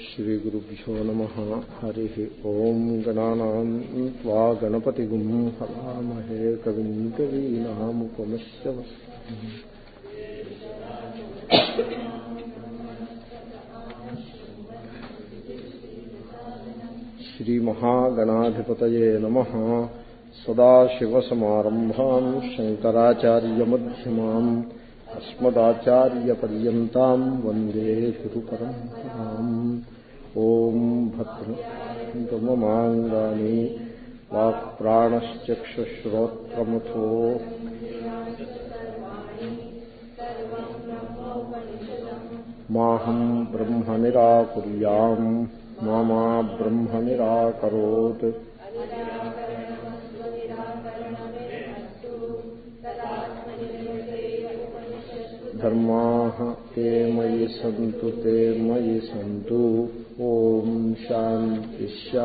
श्रीगुरुभ्यो नमः। हरिः ॐ गणानाम् त्वा गणपतिगुं हवामहे कविम् कवीनामुपमश्य श्रीमहागणाधिपतये नमः। सदाशिवसमारम्भाम् शङ्कराचार्यमध्यमाम् अस्मदाचार्यपर्यन्ताम् वन्दे गुरुपरम् ॐ भक्ति ममाङ्गानि वाक्प्राणश्चक्षुश्रोत्रमथो माहम् ब्रह्म निराकुर्याम् मा ब्रह्म निराकरोत् धर्माः ते मयि सन्तु ते मयि सन्तु। ॐ शान्तिश्शान्तिश्शान्तिः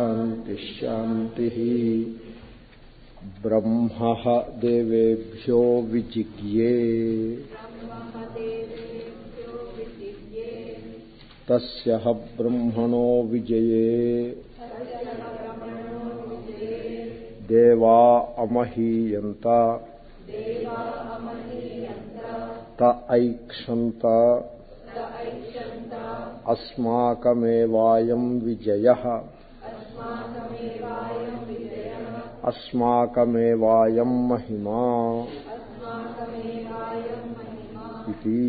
ब्रह्मः देवेभ्यो विजिज्ञे। तस्य ब्रह्मणो विजये। देवा अमहीयन्त त ऐक्षन्त अस्माकमेवायम् विजयः अस्माकमेवायम् महिमा इति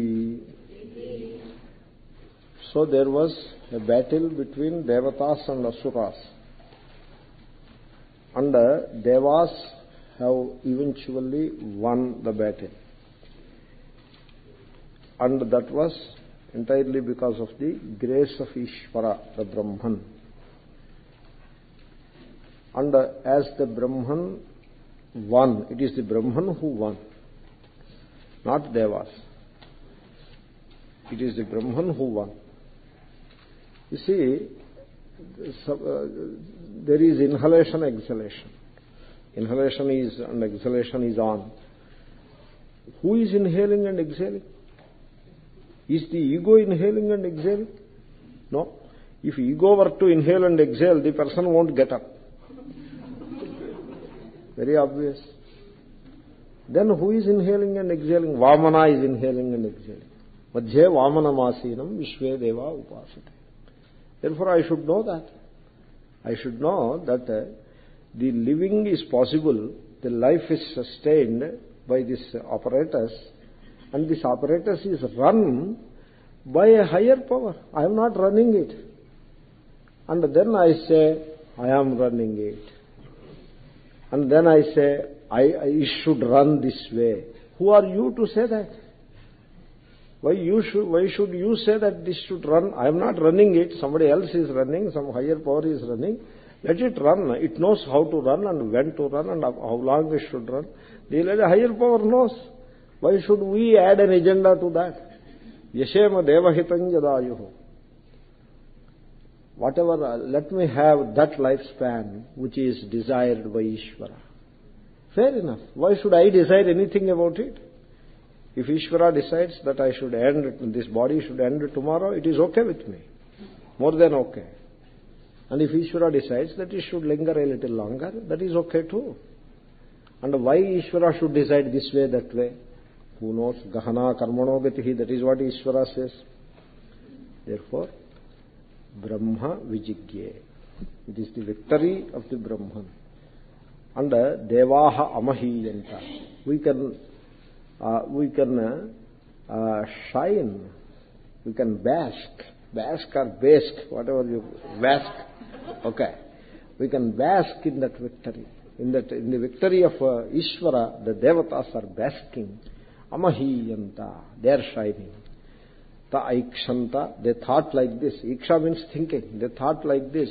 So there was a battle between Devatas and Asuras. And uh, Devas have eventually won the battle. And that was entirely because of the grace of Ishvara, the Brahman. And uh, as the Brahman won, it is the Brahman who won, not Devas. It is the Brahman who won. You see, there is inhalation, exhalation. Inhalation is and exhalation is on. Who is inhaling and exhaling? Is the ego inhaling and exhaling? No. If ego were to inhale and exhale, the person won't get up. Very obvious. Then who is inhaling and exhaling? Vamana is inhaling and exhaling. Madhye Vamanamasinam Vishve Deva Upasate. Therefore, I should know that. I should know that uh, the living is possible, the life is sustained by this apparatus, and this apparatus is run by a higher power. I am not running it. And then I say, I am running it. And then I say, I, I should run this way. Who are you to say that? Why you should why should you say that this should run? I am not running it, somebody else is running, some higher power is running. Let it run. It knows how to run and when to run and how long it should run. The higher power knows. Why should we add an agenda to that? Yashema devahitam yadayuhu. Whatever, uh, let me have that lifespan which is desired by Ishvara. Fair enough. Why should I decide anything about it? If Ishvara decides that I should end, this body should end tomorrow, it is okay with me. More than okay. And if Ishvara decides that it should linger a little longer, that is okay too. And why Ishvara should decide this way, that way? Who knows? Gahana karmano gatihi, that is what Ishvara says. Therefore, Brahma vijigye. It is the victory of the Brahman. And uh, Devaha amahiyanta. We can uh, we can uh, uh, shine, we can bask, bask or bask, whatever you bask. Okay, we can bask in that victory. In that, in the victory of uh, Ishvara, the devatas are basking. Amahiyanta, they are shining. Ta aikshanta, they thought like this. Iksha means thinking. They thought like this.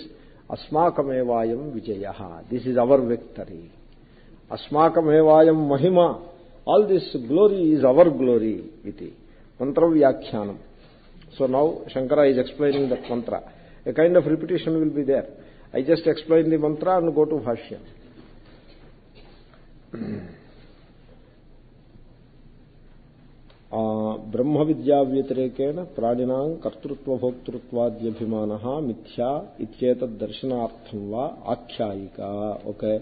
Asmakamevayam vijayaha. This is our victory. Asmakamevayam mahima. All this glory is our glory, iti. Mantra vyakhyanam. So now Shankara is explaining that mantra. A kind of repetition will be there. I just explain the mantra and go to Bhashya. బ్రహ్మ విద్యా వ్యతిరేకేణ ప్రాణినాం కర్తృత్వ భోక్తృత్వాద్యభిమాన మిథ్యా ఇత్యేతద్దర్శనార్థం వా ఆఖ్యాయిక okay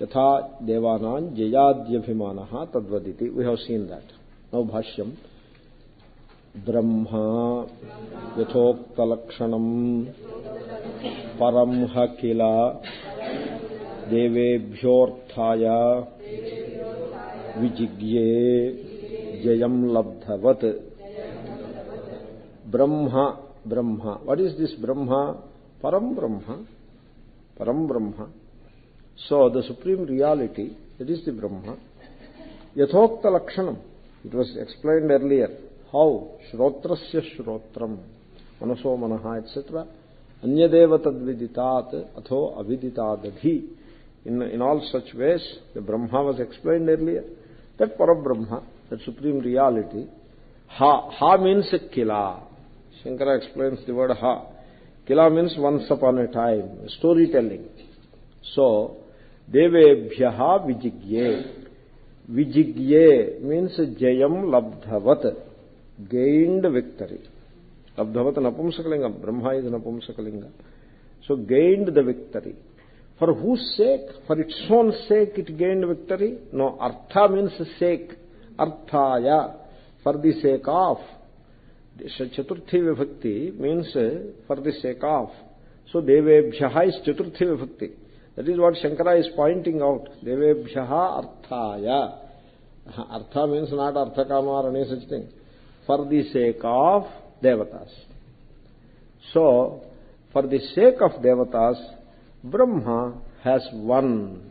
యథా దేవానాం జయాద్యభిమాన తద్వదితి we have seen that now భాష్యం బ్రహ్మా యథోక్తలక్షణం పరం కిల దేవేభ్యోర్థాయ విజిగ్యే జయం లబ్ధవత్. Brahma Brahma. What is this Brahma? పరం బ్రహ్మ పరం Brahma. So the supreme reality that is the Brahma యథోక్త లక్షణం it was explained earlier how శ్రోత్రస్య శ్రోత్రం మనసో మనహ ఎట్సెట్రా అన్యదేవ తద్విదితాత్ అథో అవిదితాదధి. In in all such ways the Brahma was explained earlier that Parabrahma that supreme reality హా హా మీన్స్ కిలా శంకర ఎక్స్ప్లెయిన్స్ ది వర్డ్ హా కిలా means once upon a time story telling so దేవేభ్య విజిగ్యే విజిగ్యే మీన్స్ జయం లబ్ధవత్ gained victory labdhavat napumsakalinga brahma is napumsakalinga so gained the victory For whose sake? For its own sake it gained victory? No, artha means sake. Arthaya. For the sake of. Chaturthi vibhakti means uh, for the sake of. So devebhyaha is chaturthi vibhakti. That is what Shankara is pointing out. Devebhyaha arthaya. Artha means not arthakama or any such thing. for the sake of devatas. So, for the sake of devatas, Brahma has won,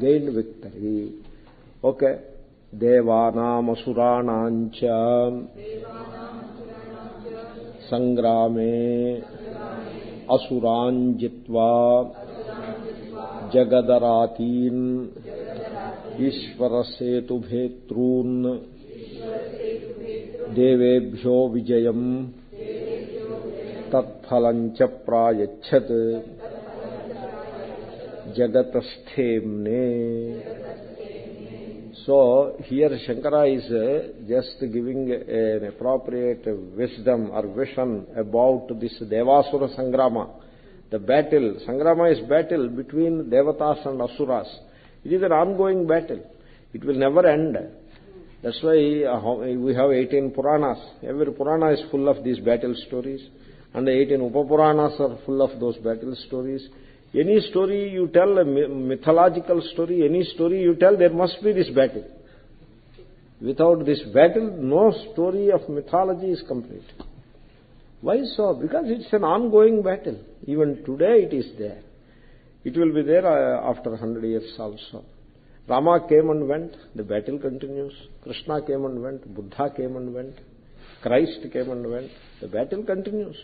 gained victory. Okay. देवानामसुराणाञ्च सङ्ग्रामे असुरान् जित्वा जगदरातीन् ईश्वरसेतुभेतॄन् దేవేభ్యో విజయం తత్ఫలంచ ప్రాయచ్చత్ జగతస్థేమ్నే so here Shankara is just giving an appropriate wisdom or vision about this దేవాసుర సంగ్రామ the battle Sangrama is battle between devatas and asuras it is an ongoing battle it will never end that's why we have 18 puranas every purana is full of these battle stories and the 18 upapuranas are full of those battle stories any story you tell, a mythological story, any story you tell, there must be this battle. Without this battle, no story of mythology is complete. Why so? Because it's an ongoing battle. Even today it is there. It will be there uh, after 100 years also. Rama came and went, the battle continues. Krishna came and went, Buddha came and went, Christ came and went, the battle continues.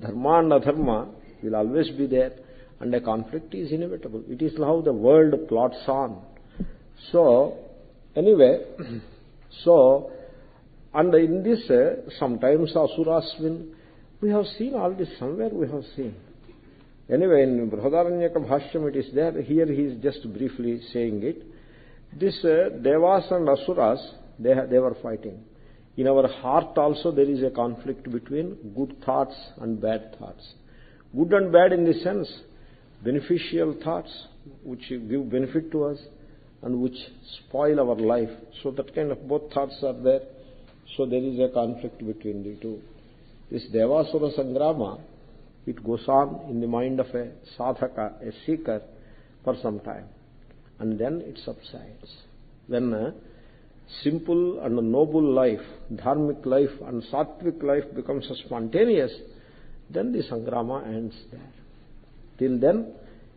Dharma and adharma will always be there and a conflict is inevitable. It is how the world plots on. So, anyway, so, and in this, uh, sometimes asuras win. We have seen all this somewhere we have seen. Anyway, in Brihadaranyaka Bhashyam it is there. Here he is just briefly saying it. This uh, Devas and Asuras, they, they were fighting. In our heart also there is a conflict between good thoughts and bad thoughts. Good and bad in the sense, beneficial thoughts which give benefit to us and which spoil our life. So that kind of both thoughts are there. So there is a conflict between the two. This Devasura Sangrama, it goes on in the mind of a sadhaka, a seeker, for some time. And then it subsides. When a uh, simple and noble life, dharmic life and sattvic life becomes spontaneous, then the Sangrama ends there. Till then,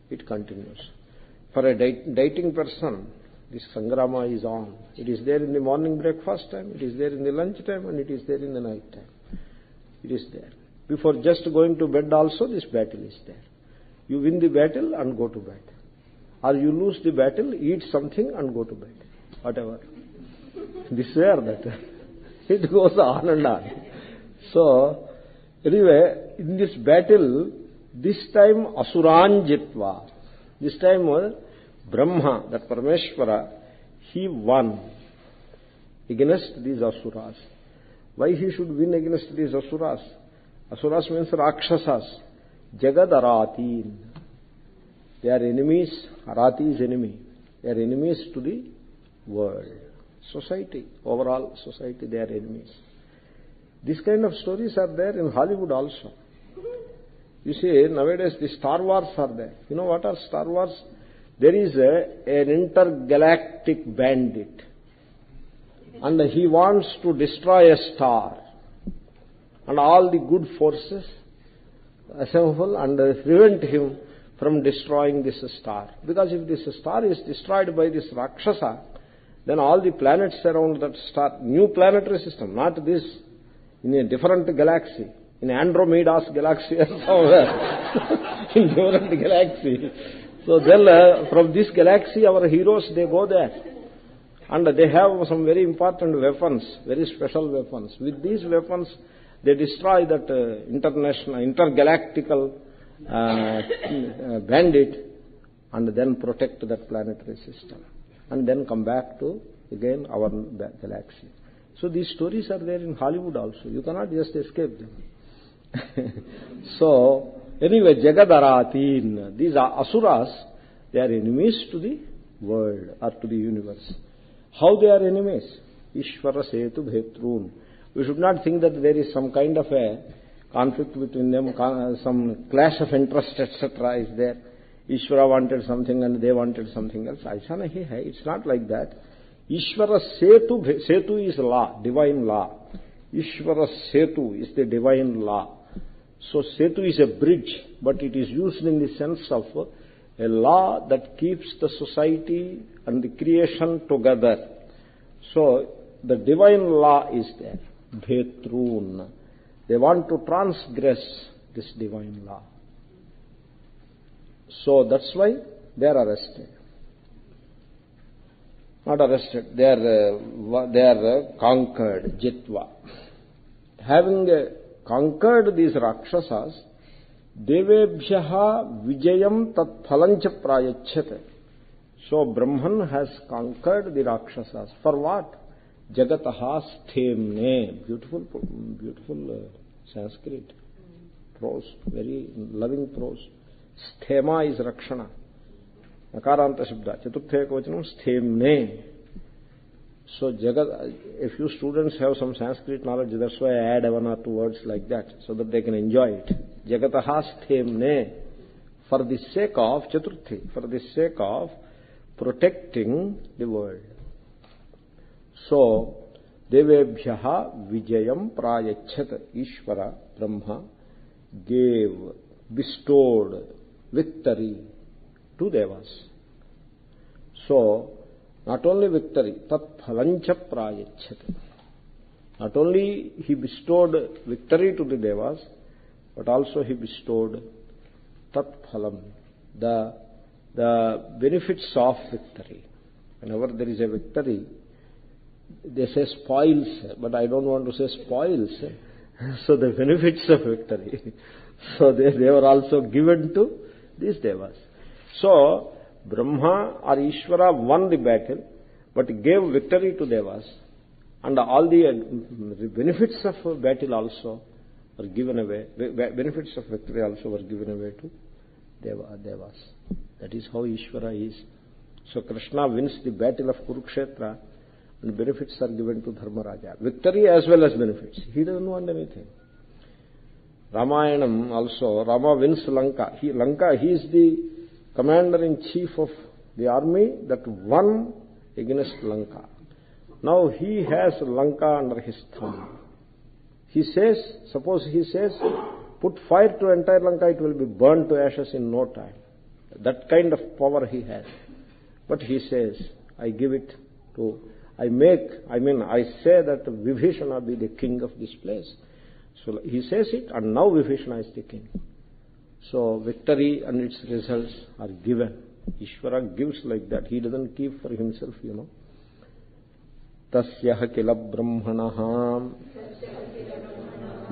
it continues. For a dating person, this Sangrama is on. It is there in the morning breakfast time, it is there in the lunch time, and it is there in the night time. It is there. Before just going to bed also, this battle is there. You win the battle and go to bed. Or you lose the battle, eat something and go to bed. Whatever. This or that. It goes on and on. So, anyway, in this battle, this time Asuranjitva. This time was Brahma, that Parameshwara, he won. against these asuras. Why he should win against these asuras? Asuras means Rakshasas. Jagadaratin. They are enemies. Arati is enemy. They are enemies to the world. Society, overall society, they are enemies. This kind of stories are there in Hollywood also. You see, nowadays the Star Wars are there. You know what are Star Wars? There is a, an intergalactic bandit. And he wants to destroy a star. And all the good forces assemble and prevent him from destroying this star. Because if this star is destroyed by this Rakshasa, then all the planets around that star, new planetary system, not this, in a different galaxy, in Andromeda's galaxy or somewhere, in different galaxy. So then uh, from this galaxy our heroes, they go there. And they have some very important weapons, very special weapons. With these weapons, they destroy that uh, international, intergalactical uh, uh, bandit and then protect that planetary system. And then come back to, again, our galaxy. So these stories are there in Hollywood also. You cannot just escape them. so, anyway, Jagadaratin, these are asuras, they are enemies to the world or to the universe. How they are enemies? Ishvara Setu Bhetrun. We should not think that there is some kind of a conflict between them, some clash of interest, etc. is there. Ishvara wanted something and they wanted something else. Aisa hai. It's not like that. Ishvara Setu, Setu is law, divine law. Ishvara Setu is the divine law. So Setu is a bridge, but it is used in the sense of a law that keeps the society and the creation together. So the divine law is there. Bhetrun. They want to transgress this divine law. So that's why they are arrested. Not arrested, they are, uh, they are uh, conquered, jitva. Having uh, conquered these Rakshasas, Devebhyaha Vijayam Tat Phalancha Prayachyate. So Brahman has conquered the Rakshasas. For what? Jagataha Sthemne. Beautiful, beautiful uh, Sanskrit. Prose, very loving prose. Sthema is Rakshana. Nakaranta Shabda. Chaturtha Ekvachanam Sthemne. So Jagat, if you students have some Sanskrit knowledge, that's why I add one or two words like that, so that they can enjoy it. Jagataha sthemne, for the sake of Chaturthi, for the sake So, Devebhyaha Vijayam Prayachat Ishvara Brahma gave, bestowed victory to Devas. So, not only victory, tat phalancha prayachyate. Not only he bestowed victory to the devas, but also he bestowed tat phalam, the, the benefits of victory. Whenever there is a victory, they say spoils, but I don't want to say spoils. So the benefits of victory. So they, they were also given to these devas. So Brahma or Ishvara won the battle, but gave victory to Devas, and all the uh, benefits of battle also were given away, benefits of victory also were given away to Deva, Devas. That is how Ishvara is. So Krishna wins the battle of Kurukshetra, and benefits are given to Dharmaraja. Victory as well as benefits. He doesn't want anything. Ramayanam also, Rama wins Lanka. He, Lanka, he is the commander-in-chief of the army that won against Lanka. Now he has Lanka under his thumb. He says, suppose he says, put fire to entire Lanka, it will be burned to ashes in no time. That kind of power he has. But he says, I give it to, I make, I mean, I say that Vibhishana be the king of this place. So he says it, and now Vibhishana is the king. So victory and its results are given. Ishvara gives like that. He doesn't keep for himself, you know. तस्यः किल ब्रह्मणः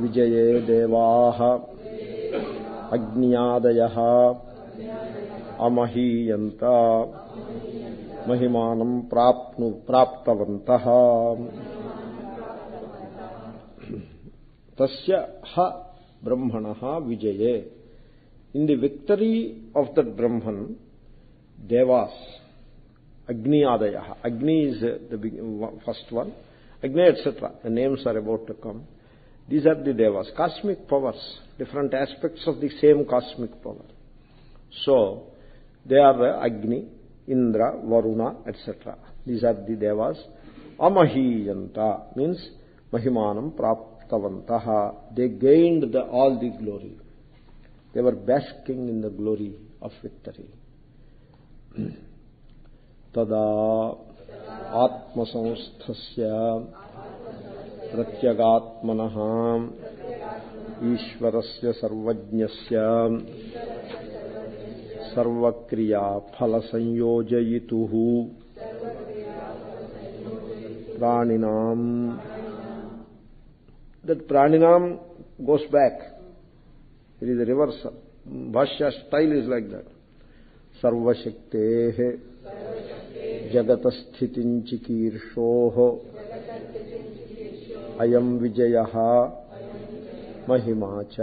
विजये देवाः अग्न्यादयः अमहीयन्त महिमानं प्राप्नु प्राप्तवन्तः तस्य ह ब्रह्मणः विजये in the victory of that Brahman devas agni adayah agni is the big, first one agni etc the names are about to come these are the devas cosmic powers different aspects of the same cosmic power so they are Indra, Varuna, etc. These are the devas. Amahiyanta means Mahimanam Praptavantaha. They gained the, all the glory. They were basking in the glory of victory. Tada Atmasamsthasya Pratyagatmanaham Ishwarasya Sarvajnasya ఈశ్వరస్య సర్వజ్ఞస్య సర్వక్రియాఫలసంయోజయితు. ప్రాణినాం. That ప్రాణినాం goes back it is reverse bhashya style is like that సర్వశక్తే జగతస్థితించికీర్షో అయం విజయ మహిమా చ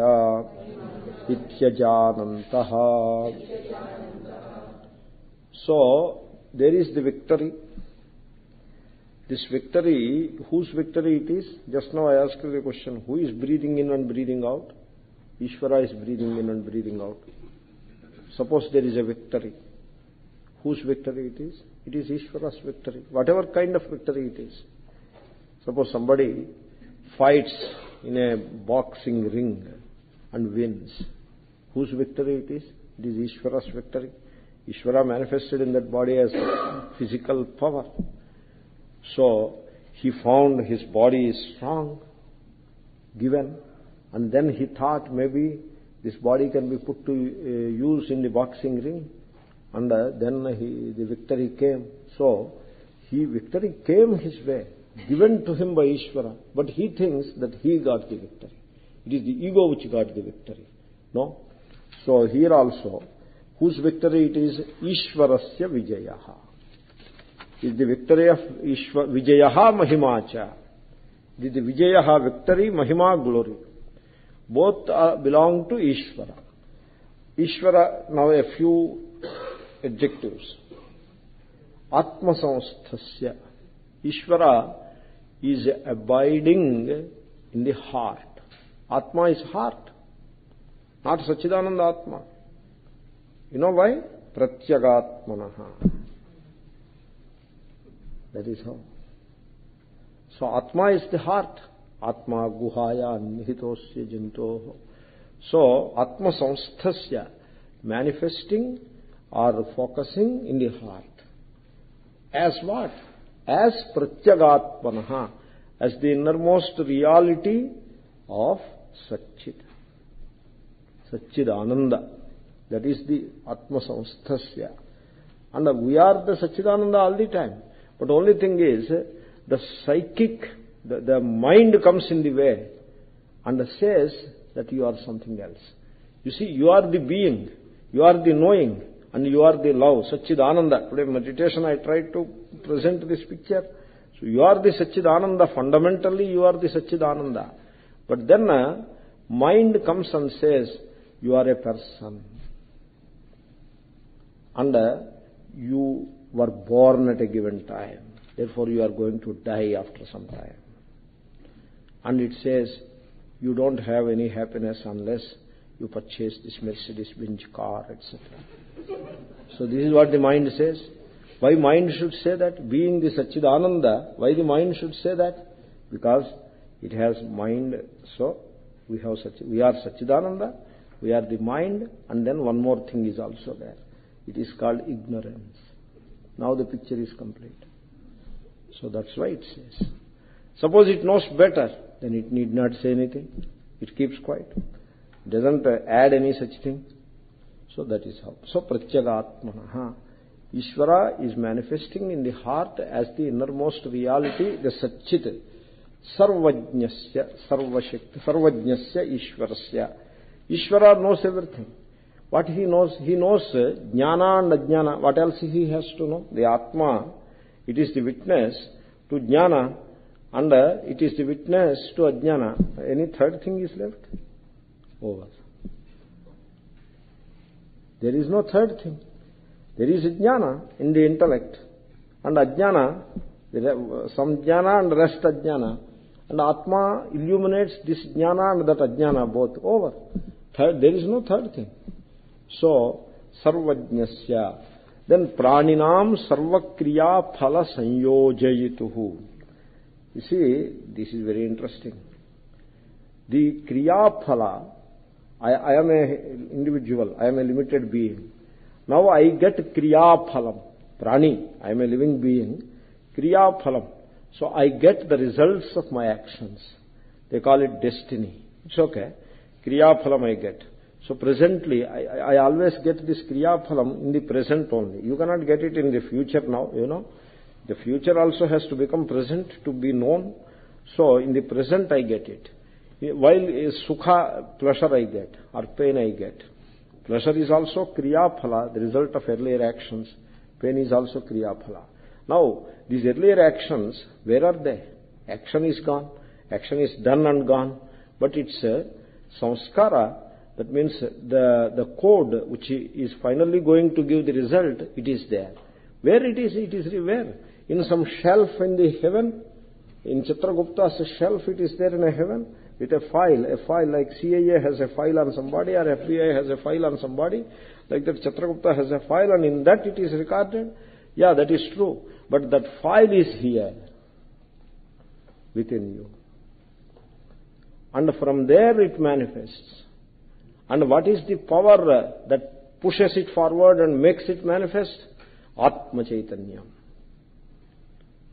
ityajanantah so there is the victory. This victory whose victory it is? Just now i asked you the question. Who is breathing in and breathing out? Ishvara is breathing in and breathing out. Suppose there is a victory. Whose victory it is? It is ishvara's victory. Whatever kind of victory it is. Suppose somebody fights in a boxing ring and wins. Whose victory it is? It is Ishvara's victory. Ishvara manifested in that body as physical power. So, he found his body is strong, given, and then he thought maybe this body can be put to uh, use in the boxing ring and uh, then he, the victory came. So, he victory came his way, given to him by Ishvara, but he thinks that he got the victory. It is the ego which got the victory. No? So, here also, whose victory it is? Ishvarasya Vijayaha. Is the victory of Ishvara, Vijayaha Mahimacha. It is the Vijayaha victory, Mahima glory. Both belong to Ishvara. Ishvara, now a few adjectives. Atma Samsthasya. Ishvara is abiding in the heart. Atma is heart, not Sachidananda Atma. You know why? Pratyagatmanaha. That is how. So Atma is the heart. Atma guhaya nihitosya jantoho. So Atma Samsthasya manifesting or focusing in the heart. As what? As pratyagatmanaha, as the innermost reality of Satchit. Satchid Ananda. That is the Atma Samsthasya. And we are the Satchidananda all the time. But only thing is, the psychic, the, the mind comes in the way and says that you are something else. You see, you are the being, you are the knowing, and you are the love, Satchidananda. Today meditation I tried to present this picture. So you are the Satchidananda, fundamentally you are the Satchidananda. But then uh, mind comes and says, you are a person. And uh, you were born at a given time. Therefore you are going to die after some time. And it says, you don't have any happiness unless you purchase this Mercedes Benz car, etc. So this is what the mind says. Why mind should say that? Being the Satchidananda, why the mind should say that? Because it has mind, so we have such, we are Satchidananda, we are the mind, and then one more thing is also there. It is called ignorance. Now the picture is complete. So that's why it says. Suppose it knows better, then it need not say anything. It keeps quiet. It doesn't add any such thing. So that is how. So pratyagatmanaha. Ishvara is manifesting in the heart as the innermost reality, the Satchit. Sarvajnasya, Sarvashakti, Sarvajnasya, Ishvarasya. Ishvara knows everything. What he knows? He knows uh, jnana and ajnana. What else he has to know? The Atma, it is the witness to jnana and uh, it is the witness to ajnana. Any third thing is left? Over. There is no third thing. There is jnana in the intellect and ajnana, some jnana and rest ajnana. And Atma illuminates this jnana and that ajnana both over. Third, there is no third thing. So, sarvajnasya. Then praninam sarvakriya phala sanyojayituhu. You see, this is very interesting. The kriya phala, I, am an individual, I am a limited being. Now I get kriya phalam. Prani, I am a living being. Kriya phalam. So I get the results of my actions. They call it destiny. It's okay. Kriya phalam I get. So presently, I, always get this kriya phalam in the present only. You cannot get it in the future now, you know. The future also has to become present to be known. So in the present I get it. While eh, sukha, pleasure I get, or pain I get. Pleasure is also kriya phala, the result of earlier actions. Pain is also kriya phala. Now, these earlier actions, where are they? Action is gone. Action is done and gone. But it's a samskara, that means the, the code which is finally going to give the result, it is there. Where it is, it is where? In some shelf in the heaven. In Chitragupta's shelf, it is there in a heaven with a file, a file like CIA has a file on somebody or FBI has a file on somebody, like that Chitragupta has a file and in that it is recorded. Yeah, that is true. But that file is here within you. And from there it manifests. And what is the power uh, that pushes it forward and makes it manifest? Atma Chaitanyam.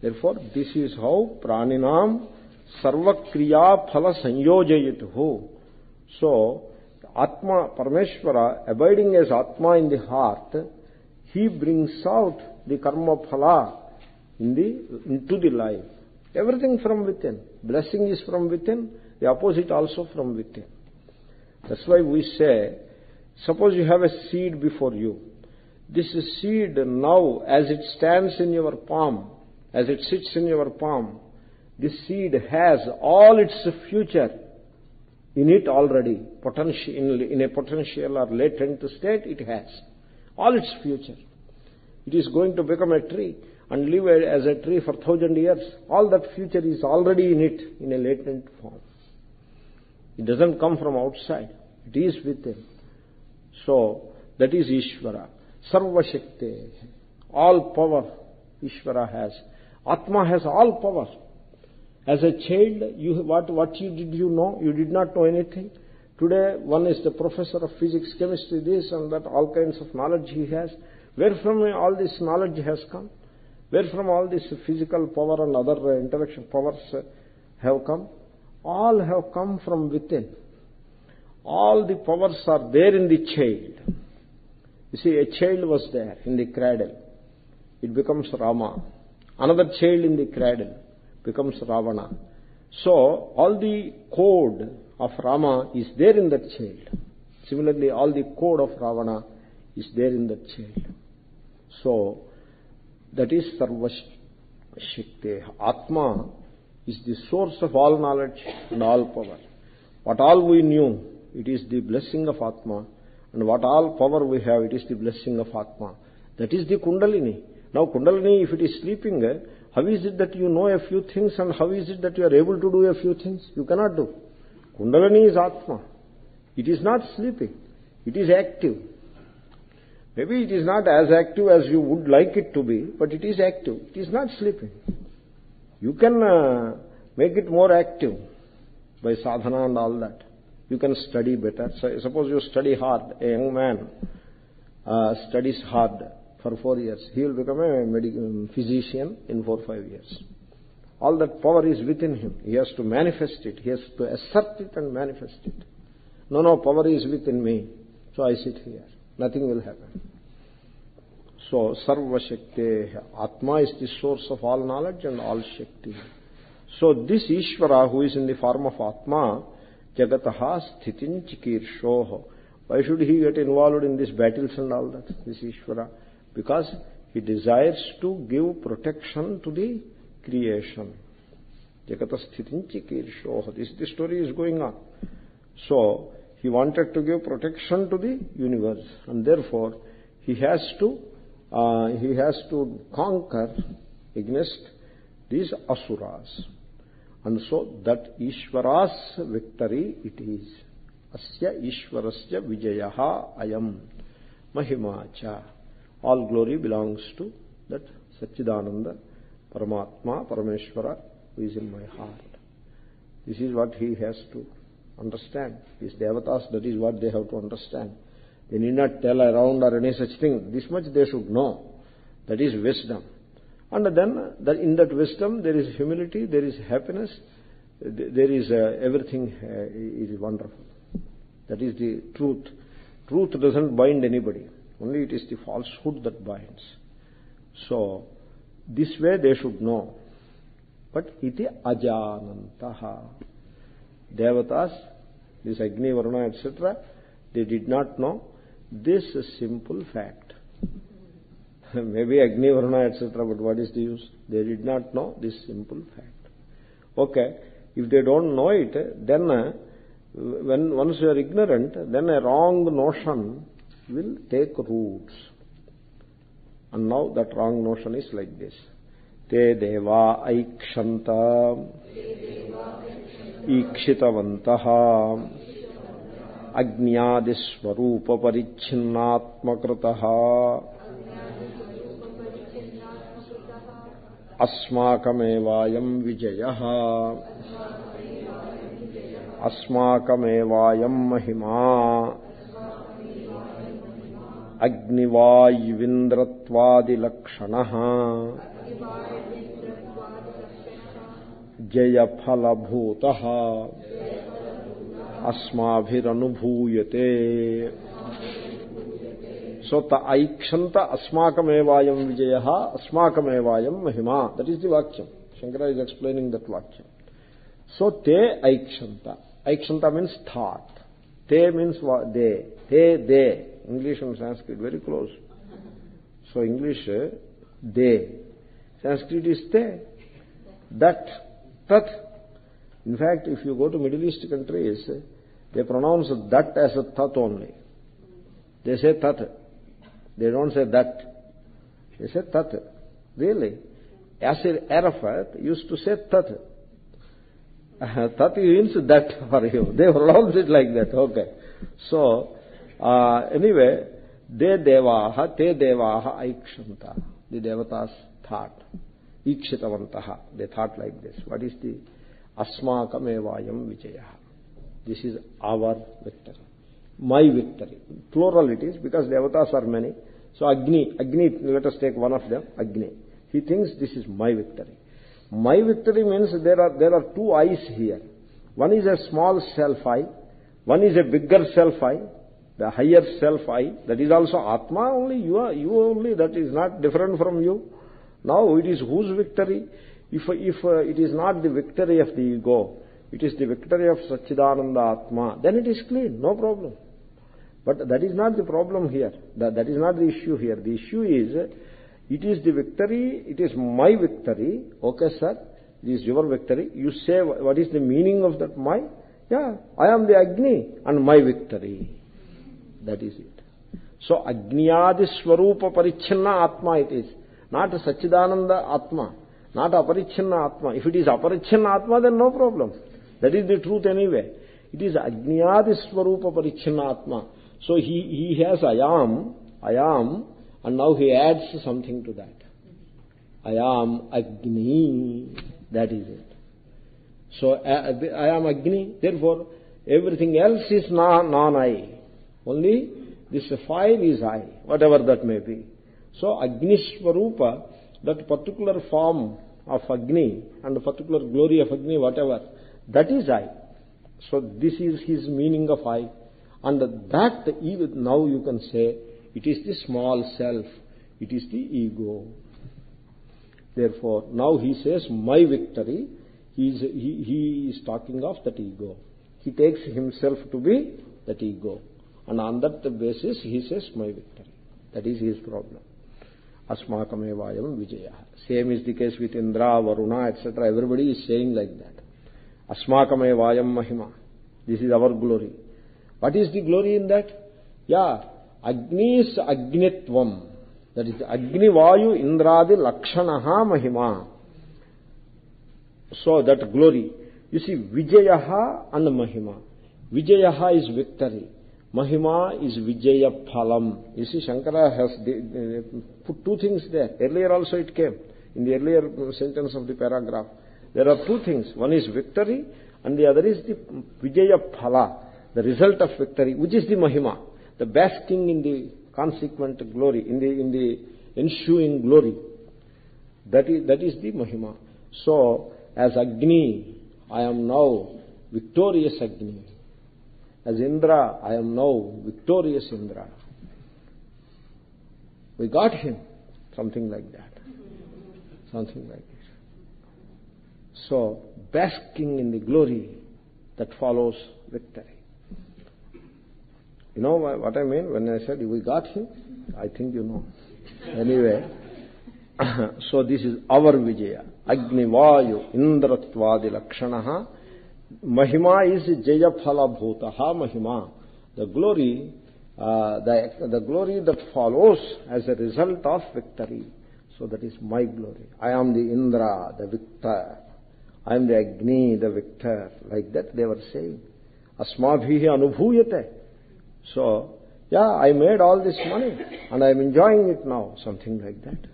Therefore, this is how praninam sarvakriya phala sanyojayituhu. So, Atma, Parameshwara, abiding as Atma in the heart, he brings out the karma phala in the, into the life. Everything from within. Blessing is from within, the opposite also from within. That's why we say, suppose you have a seed before you. This seed now, as it stands in your palm, as it sits in your palm, this seed has all its future in it already. Potential, in a potential or latent state, it has all its future. It is going to become a tree and live as a tree for thousand years. All that future is already in it in a latent form. It doesn't come from outside. It is within. So, that is Ishvara. Sarva Shakti. All power Ishvara has. Atma has all power. As a child, you, what, what you, did you know? You did not know anything. Today, one is the professor of physics, chemistry, this and that, all kinds of knowledge he has. Where from all this knowledge has come? Where from all this physical power and other intellectual powers have come? All have come from within. All the powers are there in the child. You see, a child was there in the cradle. It becomes Rama. Another child in the cradle becomes Ravana. So, all the code of Rama is there in that child. Similarly, all the code of Ravana is there in that child. So, that is Sarva Shakti. Atma is the source of all knowledge and all power. What all we knew, it is the blessing of Atma. And what all power we have, it is the blessing of Atma. That is the Kundalini. Now Kundalini, if it is sleeping, eh, how is it that you know a few things and how is it that you are able to do a few things? You cannot do. Kundalini is Atma. It is not sleeping. It is active. Maybe it is not as active as you would like it to be, but it is active. It is not sleeping. You can uh, make it more active by sadhana and all that. You can study better. So, suppose you study hard. A young man uh, studies hard for four years. He will become a medical physician in four or five years. All that power is within him. He has to manifest it. He has to assert it and manifest it. No, no, power is within me. So I sit here. Nothing will happen. Sarva Shakti, Atma is the source of all knowledge and all Shakti. So, this Ishvara who is in the form of Atma, Jagataha Sthitin Chikirshoho. Why should he get involved in these battles and all that, this Ishvara? Because he desires to give protection to the creation. Jagata sthitinchi kirshoha. This the story is going on. So, he wanted to give protection to the universe and therefore he has to uh, he has to conquer against these asuras. And so that Ishvara's victory it is. Asya Ishvarasya Vijayaha Ayam Mahimacha. All glory belongs to that Satchidananda Paramatma Parameshwara who is in my heart. This is what he has to understand. These devatas, that is what they have to understand. They need not tell around or any such thing. This much they should know. That is wisdom. And then that in that wisdom there is humility, there is happiness, there is uh, everything uh, is wonderful. That is the truth. Truth doesn't bind anybody. Only it is the falsehood that binds. So, this way they should know. But iti ajanantaha. Devatas, this Agni, Varuna, etc., they did not know this is simple fact. Maybe Agni, Varuna, etc., but what is the use? They did not know this simple fact. Okay, if they don't know it, then uh, when once you are ignorant, then a wrong notion will take roots. And now that wrong notion is like this. Te deva aikshanta ikshitavantaha అజ్ఞాదిస్వరూపరిచ్ఛిన్నాత్మకృత అస్మాకమేవాయం విజయ అస్మాకమేవాయం మహిమా అగ్నివాయువింద్రత్వాదిలక్షణ జయఫలభూత अस्माभिरनुभूयते so ta aikshanta asmakamevayam vijaya asmakamevayam mahima that is the vakyam shankara is explaining that vakyam so te aikshanta aikshanta means thought te means they te they english and sanskrit very close so english they sanskrit is te that tat in fact if you go to middle east countries they pronounce that as a tat only. They say tat they don't say that. They say tat really? Yasir Arafat used to say tat tat means that for you. They pronounce it like that. Okay. So uh, anyway they devaha te devaha aikshanta. The devatas thought. Ikshitavantaha. They thought like this. What is the? Asmakamevayam vijaya? This is our victory. My victory. Plural it is because the avatars are many. So Agni, Agni, let us take one of them, Agni. He thinks this is my victory. My victory means there are, there are two eyes here. One is a small self I, one is a bigger self I, the higher self I, that is also Atma only, you are, you only, that is not different from you. Now it is whose victory? If, if uh, it is not the victory of the ego, it is the victory of Satchidananda Atma, then it is clean, no problem. But that is not the problem here. That, that is not the issue here. The issue is, it is the victory, it is my victory. Okay, sir, it is your victory. You say, what is the meaning of that my? Yeah, I am the Agni and my victory. That is it. So, Agnyadi Swarupa Parichinna Atma it is. not Satchidananda Atma, not Aparichinna Atma. If it is Aparichinna Atma, then no problem. That is the truth anyway. It is Agnyadi Swarupa Parichinna Atma. So he, he has Ayam, Ayam, and now he adds something to that. Ayam Agni, that is it. So I am Agni, therefore everything else is non-I. Only this fire is I, whatever that may be. So Agni Swarupa, that particular form of Agni and the particular glory of Agni, whatever, that is I. So this is his meaning of I. And that even now you can say it is the small self, it is the ego. Therefore, now he says, my victory, he is, he, is talking of that ego. He takes himself to be that ego. And on that basis, he says, my victory. That is his problem. Asmakamevayam Vijaya. Same is the case with Indra, Varuna, etc. Everybody is saying like that. Asmakamevayam Mahima. This is our glory. What is the glory in that? Yeah, Agnis Agnitvam. That is Agni Vayu Indradi Lakshanaha Mahima. So that glory. You see, Vijayaha and Mahima. Vijayaha is victory. Mahima is Vijaya Phalam. You see, Shankara has put two things there. Earlier also it came, in the earlier sentence of the paragraph. There are two things. One is victory, and the other is the Vijaya Phala, the result of victory, which is the Mahima, the basking in the consequent glory, in the, in the ensuing glory. That is, that is the Mahima. So, as Agni, I am now victorious Agni. As Indra, I am now victorious Indra. We got him. Something like that. Something like this. So, basking in the glory that follows victory. You know what I mean when I said we got him? I think you know. Anyway, so this is our Vijaya. Agni Vayu Indratvadi Lakshanaha Mahima is Jayaphala Bhutaha Mahima. The glory, uh, the, the glory that follows as a result of victory. So that is my glory. I am the Indra, the victor. I am the Agni, the victor. Like that they were saying. Asmabhihi anubhuyate. So, yeah, I made all this money and I am enjoying it now. Something like that.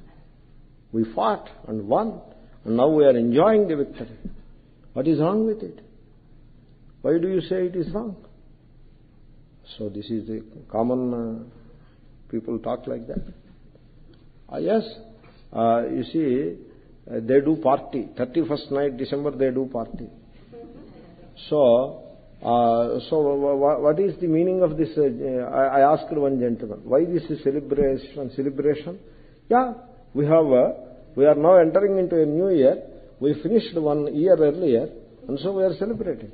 We fought and won and now we are enjoying the victory. What is wrong with it? Why do you say it is wrong? So this is the common uh, people talk like that. Ah, yes, uh, you see, uh, they do party. 31st night, December, they do party. So, uh, so what is the meaning of this? Uh, I, asked one gentleman, why this is celebration? Celebration? Yeah, we have. We are now entering into a new year. We finished one year earlier, and so we are celebrating.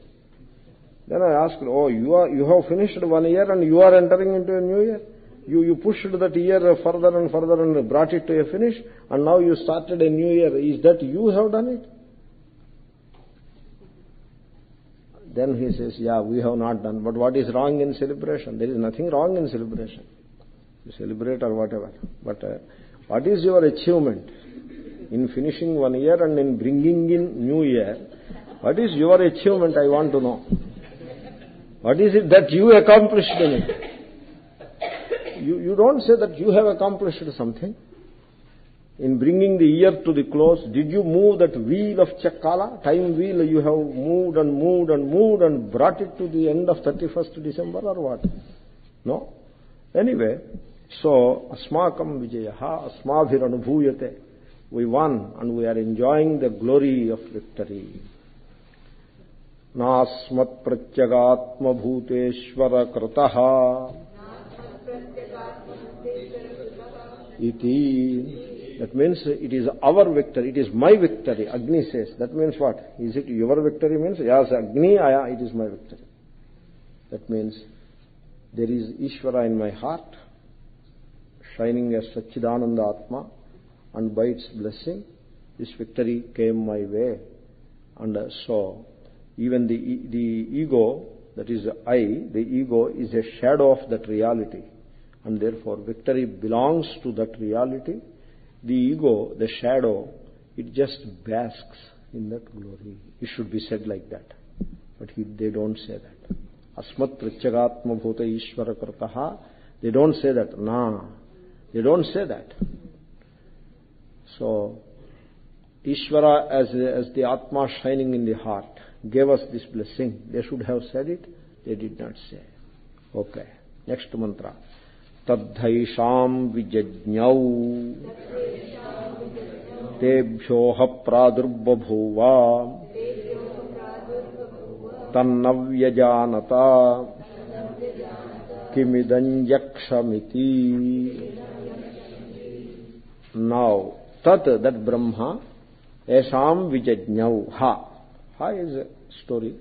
Then I asked, oh, you, are, you have finished one year and you are entering into a new year? You, you pushed that year further and further and brought it to a finish and now you started a new year. Is that you have done it? Then he says, yeah, we have not done. But what is wrong in celebration? There is nothing wrong in celebration. You celebrate or whatever. But uh, what is your achievement in finishing one year and in bringing in new year? What is your achievement? I want to know. What is it that you accomplished in it? You, you don't say that you have accomplished something. In bringing the year to the close, did you move that wheel of Chakala, time wheel, you have moved and moved and moved and brought it to the end of 31st December or what? No. Anyway, so asmakam vijayaha asmabhiranubhuyate. We won and we are enjoying the glory of victory. नास्मत्प्रत्यगात्मभूतेश्वर कृतः iti that means it is our victory it is my victory agni says. That means what? Is it your victory means? Yes agni aya it is my victory. That means there is ishvara in my heart shining as sachidananda atma and by its blessing this victory came my way. And so even the, the ego, that is I, the ego is a shadow of that reality. And therefore victory belongs to that reality. The ego, the shadow, it just basks in that glory. It should be said like that. But he, they don't say that. Asmat prityagatma bhuta ishvara kartaha. They don't say that. Nah. They don't say that. So, Ishvara as, as the Atma shining in the heart gave us this blessing. They should have said it. They did not say. Okay. Next mantra. తద్ధైషాం విజజ్ఞౌ తేభ్యోహ ప్రాదుర్బూవ తన్నవ్యజానత కిమిదంజక్షమితి now తత్ that Brahma ఏషాం విజజ్ఞౌ హ హ is story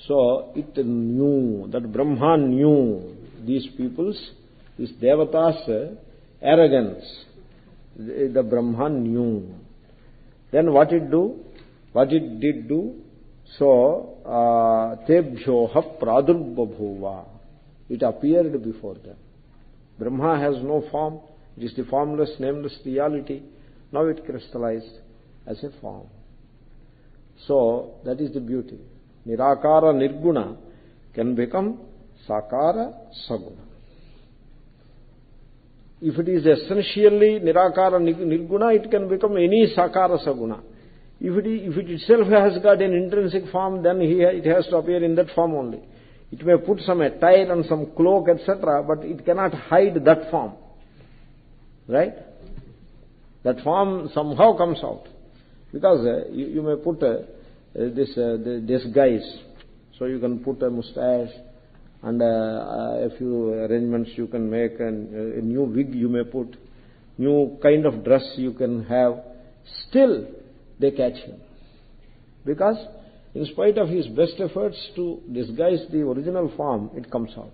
so it knew that Brahma knew these peoples people's, devatas' uh, arrogance. The, the Brahma knew. Then what it do? What it did do? So, uh, tebhyoha pradurbabhuva. It appeared before them. Brahma has no form. It is the formless, nameless reality. Now it crystallized as a form. So, that is the beauty. Nirakara Nirguna can become Sakara Saguna. If it is essentially Nirakara Nirguna, it can become any Sakara Saguna. If it, if it itself has got an intrinsic form, then he, it has to appear in that form only. It may put some attire and some cloak, etc., but it cannot hide that form. Right? That form somehow comes out. Because uh, you, you, may put uh, this, uh, disguise. So you can put a mustache and uh, uh, a few arrangements you can make and uh, a new wig you may put, new kind of dress you can have. Still, they catch him. Because in spite of his best efforts to disguise the original form, it comes out.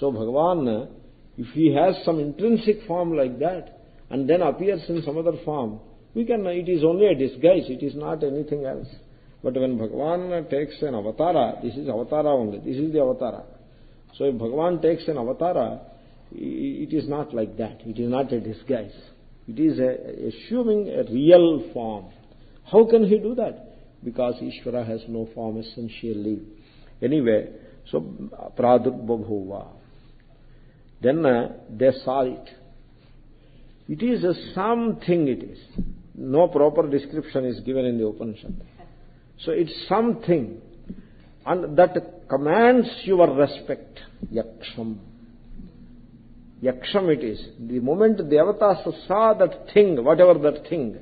So Bhagavan, if he has some intrinsic form like that, and then appears in some other form, we can, it is only a disguise, it is not anything else. But when Bhagavan takes an avatara, this is avatara only, this is the avatara. So if Bhagavan takes an avatara, it is not like that, it is not a disguise. It is assuming a real form. How can he do that? Because Ishvara has no form essentially. Anyway, so pradurbabhuva. Then uh, they saw. It is a something it is. No proper description is given in the Upanishad. So it's something. And that commands your respect. Yaksham. Yaksham it is. The moment the avatars saw that thing, whatever that thing,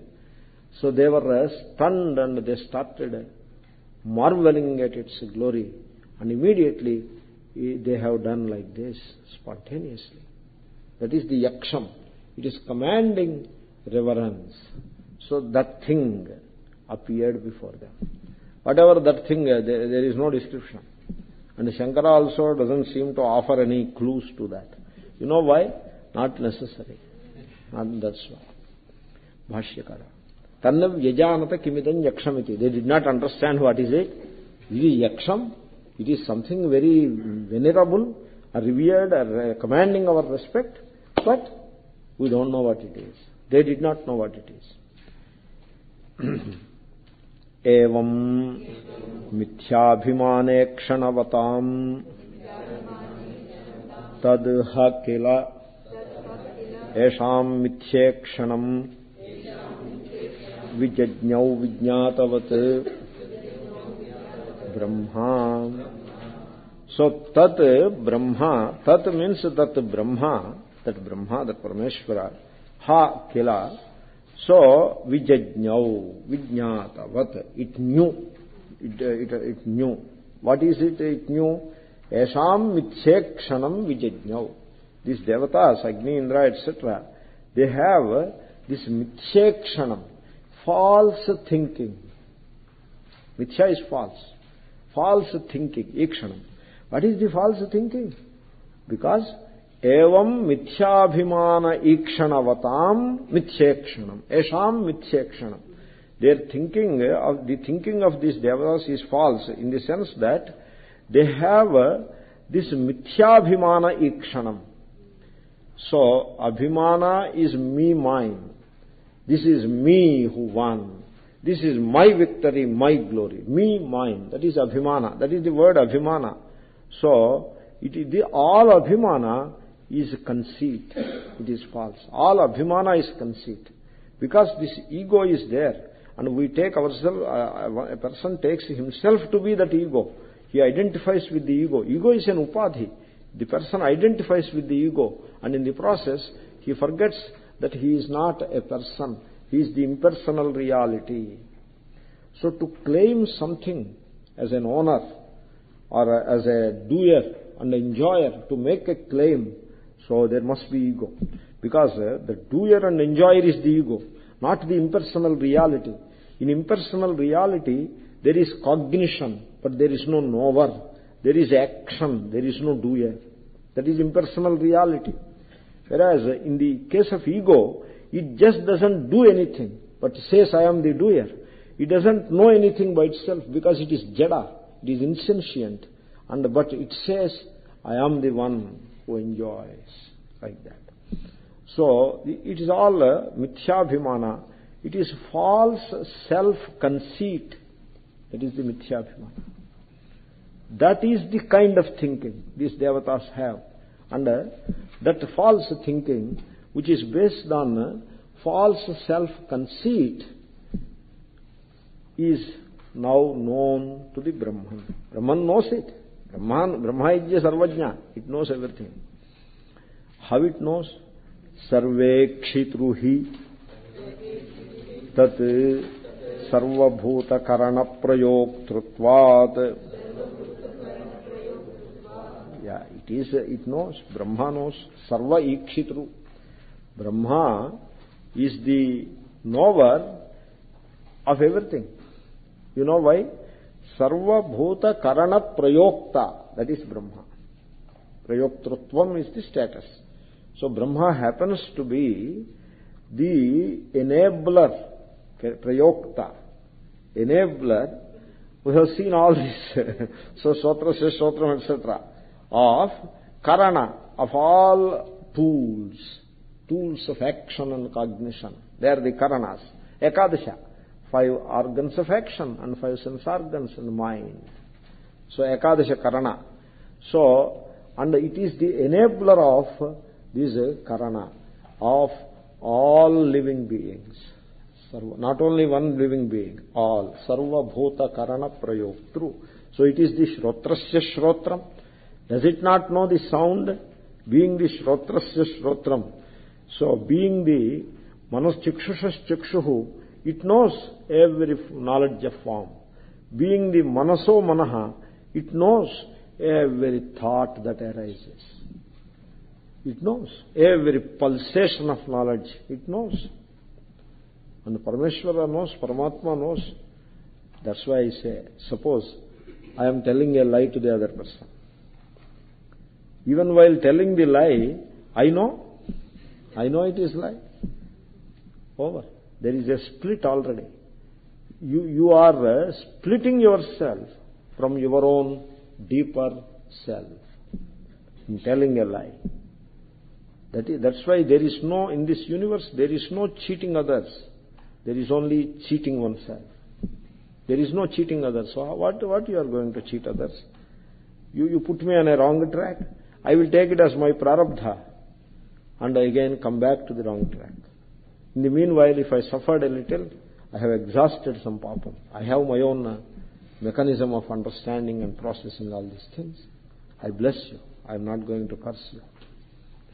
so they were stunned and they started marveling at its glory. And immediately eh, they have done like this, spontaneously. That is the yaksham. It is commanding reverence. So that thing appeared before them. Whatever that thing, uh, there, there is no description. And Shankara also doesn't seem to offer any clues to that. You know why? Not necessary. Not that's why. Bhashyakara. Tanna vyajanata kimidan yakshamiti. They did not understand what is it. It is yaksham. It is something very venerable, revered, commanding our respect, but we don't know what it is. They did not know what it is. ఏం మిథ్యాభిమానే క్షణవతాం తదహ కిల ఏషాం మిథ్యేక్షణం విజజ్ఞౌ విజ్ఞాతవత్ Brahma so తత్ బ్రహ్మ తత్ means తత్ బ్రహ్మ that Brahma that Parameshwara హ కిల kila so vijajnau vijnatavat it knew it, it, it knew what is it it knew esham mithyekshanam vijajnau these devatas agni indra etc they have this mithyekshanam false thinking. mithya is false. False thinking ikshanam what is the false thinking? Because ఏం మిథ్యాభిమాన ఈక్షణవతాం మిథ్యేక్షణం ఏషాం మిథ్యేక్షణం their thinking of the thinking of these devatas is false in the sense that they have this mithya mithyabhimana ikshanam so abhimana is me mine. This is me who won. This is my victory my glory. Me mine. That is abhimana. That is the word abhimana. So it is the all abhimana is conceit. It is false. All abhimana is conceit. Because this ego is there, and we take ourselves, uh, a person takes himself to be that ego. He identifies with the ego. Ego is an upadhi. The person identifies with the ego, and in the process, he forgets that he is not a person. He is the impersonal reality. So to claim something as an owner, or as a doer and enjoyer, to make a claim so there must be ego. Because uh, the doer and enjoyer is the ego, not the impersonal reality. In impersonal reality, there is cognition, but there is no knower. There is action, there is no doer. That is impersonal reality. Whereas in the case of ego, it just doesn't do anything, but says, I am the doer. It doesn't know anything by itself because it is jada, it is insentient. And, but it says, I am the one who enjoys, like that. So, it is all uh, mithyabhimana. It is false self-conceit. That is the mithyabhimana. That is the kind of thinking these devatas have. And uh, that false thinking, which is based on uh, false self-conceit, is now known to the Brahman. Brahman knows it. Brahman, Brahma is sarvajna. It knows everything. How it knows? Sarve kshitruhi tat sarvabhuta karana prayoktritvat yeah, it is, it knows, Brahma knows, Sarva Ikshitru. Brahma is the knower of everything. Sarva Bhuta Karana Prayokta, that is Brahma. Prayoktrutvam is the status. So Brahma happens to be the enabler, Prayokta, enabler. We have seen all this. so Sotra, Shotram, etc of karana, of all tools, tools of action and cognition. They are the karanas. Ekadasha, five organs of action and five sense organs and mind. So Ekadasha karana. So, and it is the enabler of this karana, of all living beings. Not only one living being, all. Sarva bhuta karana prayoktru. So it is the shrotrasya shrotram. Does it not know the sound? Being the shrotrasya shrotram. So being the manas chikshusas chikshuhu, it knows every knowledge of form. Being the manaso manaha, it knows every thought that arises. It knows. Every pulsation of knowledge, it knows. And Parameshwara knows, Paramatma knows. That's why I say, suppose I am telling a lie to the other person. Even while telling the lie, I know, I know it is lie. Over. There is a split already. You, you are uh, splitting yourself from your own deeper self in telling a lie. That is, that's why there is no, in this universe, there is no cheating others. There is only cheating oneself. There is no cheating others. So what, what you are going to cheat others? You, you put me on a wrong track. I will take it as my prarabdha and again come back to the wrong track. In the meanwhile, if I suffered a little, I have exhausted some papam. I have my own uh, mechanism of understanding and processing all these things. I bless you. I am not going to curse you.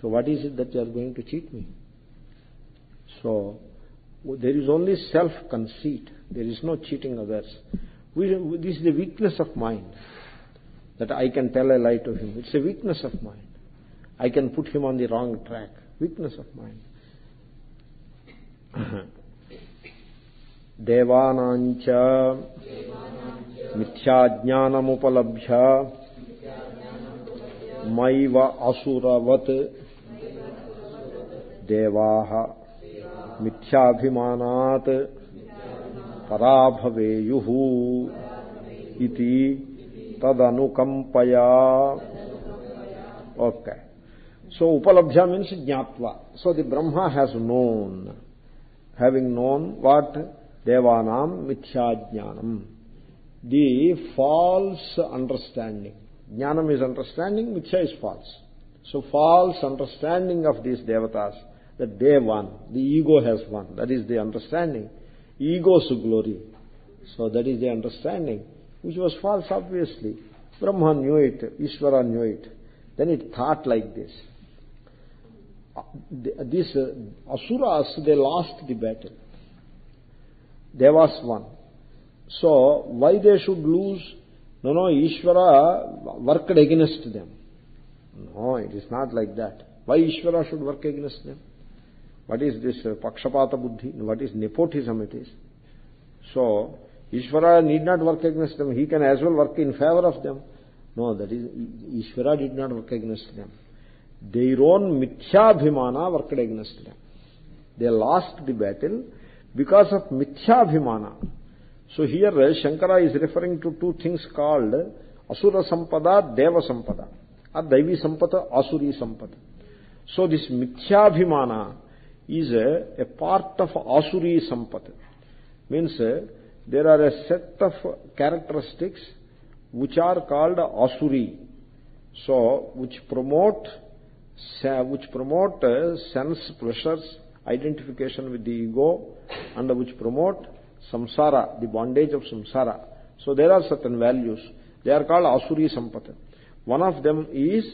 So what is it that you are going to cheat me? So there is only self-conceit. There is no cheating others. We, this is the weakness of mind that I can tell a lie to him. It's a weakness of mind. I can put him on the wrong track. Weakness of mind. దేవానాంచ మిథ్యాజ్ఞానముపలభ్య మైవ అసురవత్ దేవా మిథ్యాభిమానాత్ పరాభవేయు ఇది తదనుకంపయా. Okay. So ఉపలభ్య means జ్ఞాత్వ. So the Brahma has known. Having known what? Devanam mithyajnanam. The false understanding. Jnanam is understanding, mithya is false. So false understanding of these devatas, that they won, the ego has won. That is the understanding. Ego's glory. So that is the understanding which was false obviously. Brahma knew it, Ishvara knew it. Then it thought like this. These uh, asuras, they lost the battle. Devas won. So, why they should lose? No, no, Ishvara worked against them. No, it is not like that. Why Ishvara should work against them? What is this uh, Pakshapata Buddhi? What is nepotism it is? So, Ishvara need not work against them. He can as well work in favor of them. No, that is, Ishvara did not work against them. Their own mithyabhimana worked against them. They lost the battle because of mithyabhimana. So here Shankara is referring to two things called Asura Sampada, Deva Sampada, or Daivi Sampada, Asuri Sampada. So this Mithyabhimana is a, a part of Asuri Sampada. Means uh, there are a set of characteristics which are called Asuri. So, which promote which promote uh, sense pleasures, identification with the ego, and which promote samsara, the bondage of samsara. So there are certain values. They are called asuri sampata. One of them is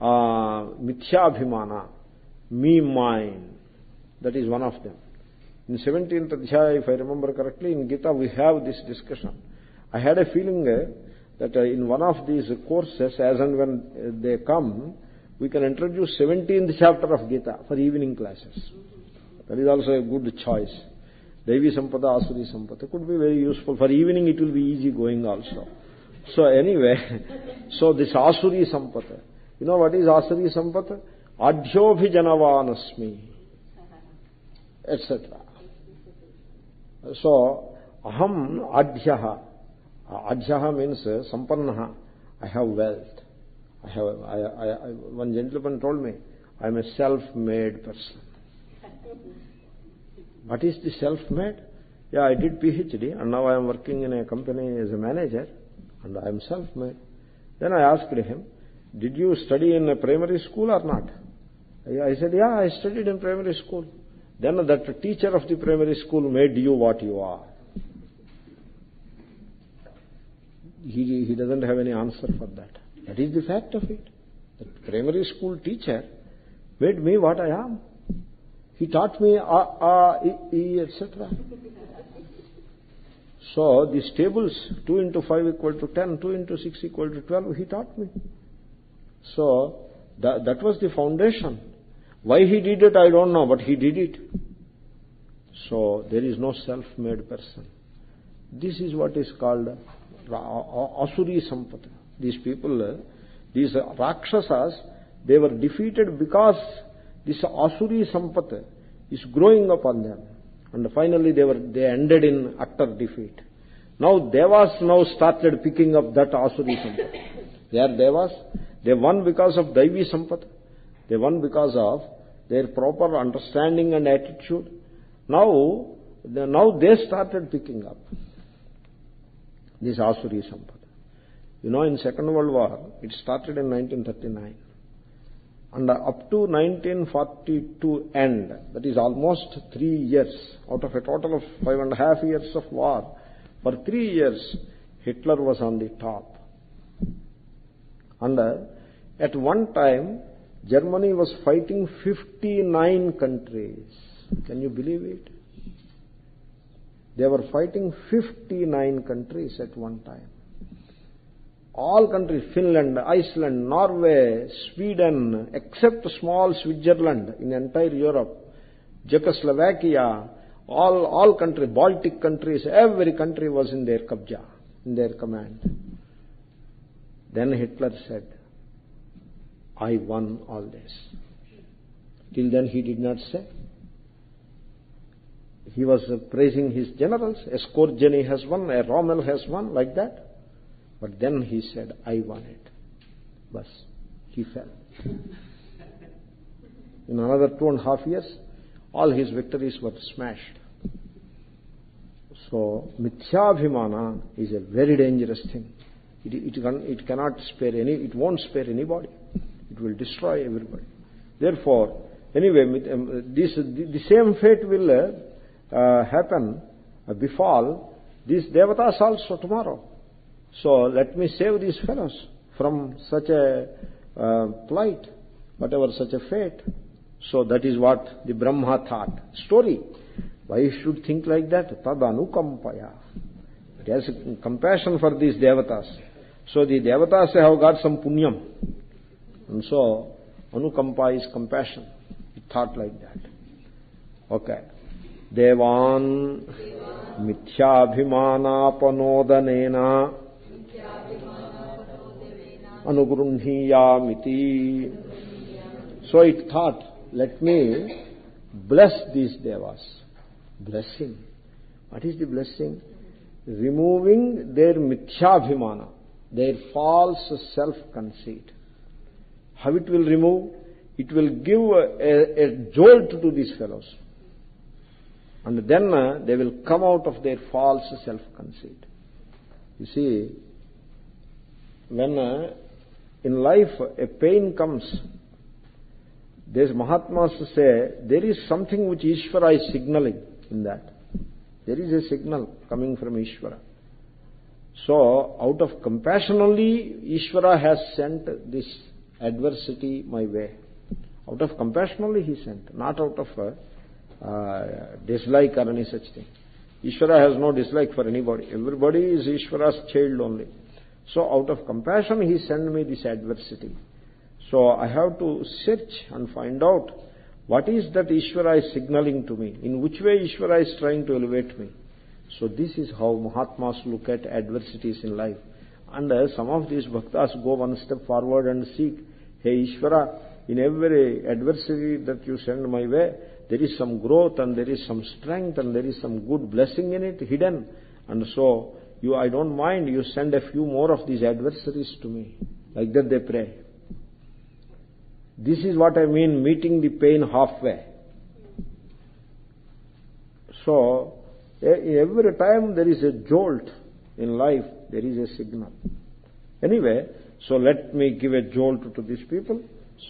uh, mithyabhimana, me, mine. That is one of them. In 17th Adhyaya, if I remember correctly, in Gita we have this discussion. I had a feeling uh, that uh, in one of these courses, as and when they come, we can introduce 17th chapter of Gita for evening classes. That is also a good choice. Devi Sampada, Asuri Sampada could be very useful. For evening it will be easy going also. So anyway, so this Asuri Sampada. You know what is Asuri Sampada? Adhyobhijanavanasmi. Etc. So, aham adhyaha. Adhyaha means sampannaha. I have wealth. I have, I, I, I, one gentleman told me, I am a self-made person. what is the self-made? Yeah, I did PhD and now I am working in a company as a manager and I am self-made. Then I asked him, did you study in a primary school or not? I said, yeah, I studied in primary school. Then that teacher of the primary school made you what you are. He, he doesn't have any answer for that. That is the fact of it. The primary school teacher made me what I am. He taught me a, a, e, e etc. So these tables, 2 into 5 equal to 10, 2 into 6 equal to 12, he taught me. So that, that was the foundation. Why he did it, I don't know, but he did it. So there is no self-made person. This is what is called uh, Asuri Sampata. These people, uh, these Rakshasas, they were defeated because this Asuri Sampata is growing upon them. And finally they were they ended in utter defeat. Now Devas now started picking up that Asuri Sampata. They Devas. They won because of Daivi Sampata. They won because of their proper understanding and attitude. Now, now they started picking up this Asuri Sampata. You know, in Second World War, it started in 1939. And up to 1942 end, that is almost three years, out of a total of five and a half years of war, for three years, Hitler was on the top. And uh, at one time, Germany was fighting 59 countries. Can you believe it? They were fighting 59 countries at one time all countries, Finland, Iceland, Norway, Sweden, except small Switzerland in entire Europe, Czechoslovakia, all, all countries, Baltic countries, every country was in their kabja, in their command. Then Hitler said, I won all this. Till then he did not say. He was praising his generals. A Skorzeny has won, a Rommel has won, like that. But then he said, I won it. Bas. He fell. In another two and a half years, all his victories were smashed. So, mithyabhimana is a very dangerous thing. It, it, can, it cannot spare any, it won't spare anybody. It will destroy everybody. Therefore, anyway, um, this, the, same fate will uh, happen, uh, befall these devatas also tomorrow. So let me save these fellows from such a uh, plight, whatever such a fate. So that is what the Brahma thought. Story. Why you should think like that? Tad anukampaya. It has compassion for these devatas. So the devatas have got some punyam. And so anukampa is compassion. It thought like that. Okay. Devan mithyabhimanapanodanena అనుగృహీయామితి So it thought, let me bless these devas. Blessing. What is the blessing? Removing their mithyabhimana, their false self-conceit. How it will remove? It will give a, a, a jolt to these fellows. And then uh, they will come out of their false self-conceit. You see, when uh, in life a pain comes, these Mahatmas say there is something which Ishvara is signaling in that. There is a signal coming from Ishvara. So, out of compassion only, Ishvara has sent this adversity my way. Out of compassion only he sent, not out of uh, dislike or any such thing. Ishvara has no dislike for anybody. Everybody is Ishvara's child only. So out of compassion he sent me this adversity. So I have to search and find out what is that Ishvara is signaling to me? In which way Ishvara is trying to elevate me? So this is how Mahatmas look at adversities in life. And uh, some of these bhaktas go one step forward and seek, Hey Ishvara, in every adversity that you send my way, there is some growth and there is some strength and there is some good blessing in it hidden. And so, you, I don't mind, you send a few more of these adversaries to me. Like that they pray. This is what I mean, meeting the pain halfway. So, every time there is a jolt in life, there is a signal. Anyway, so let me give a jolt to these people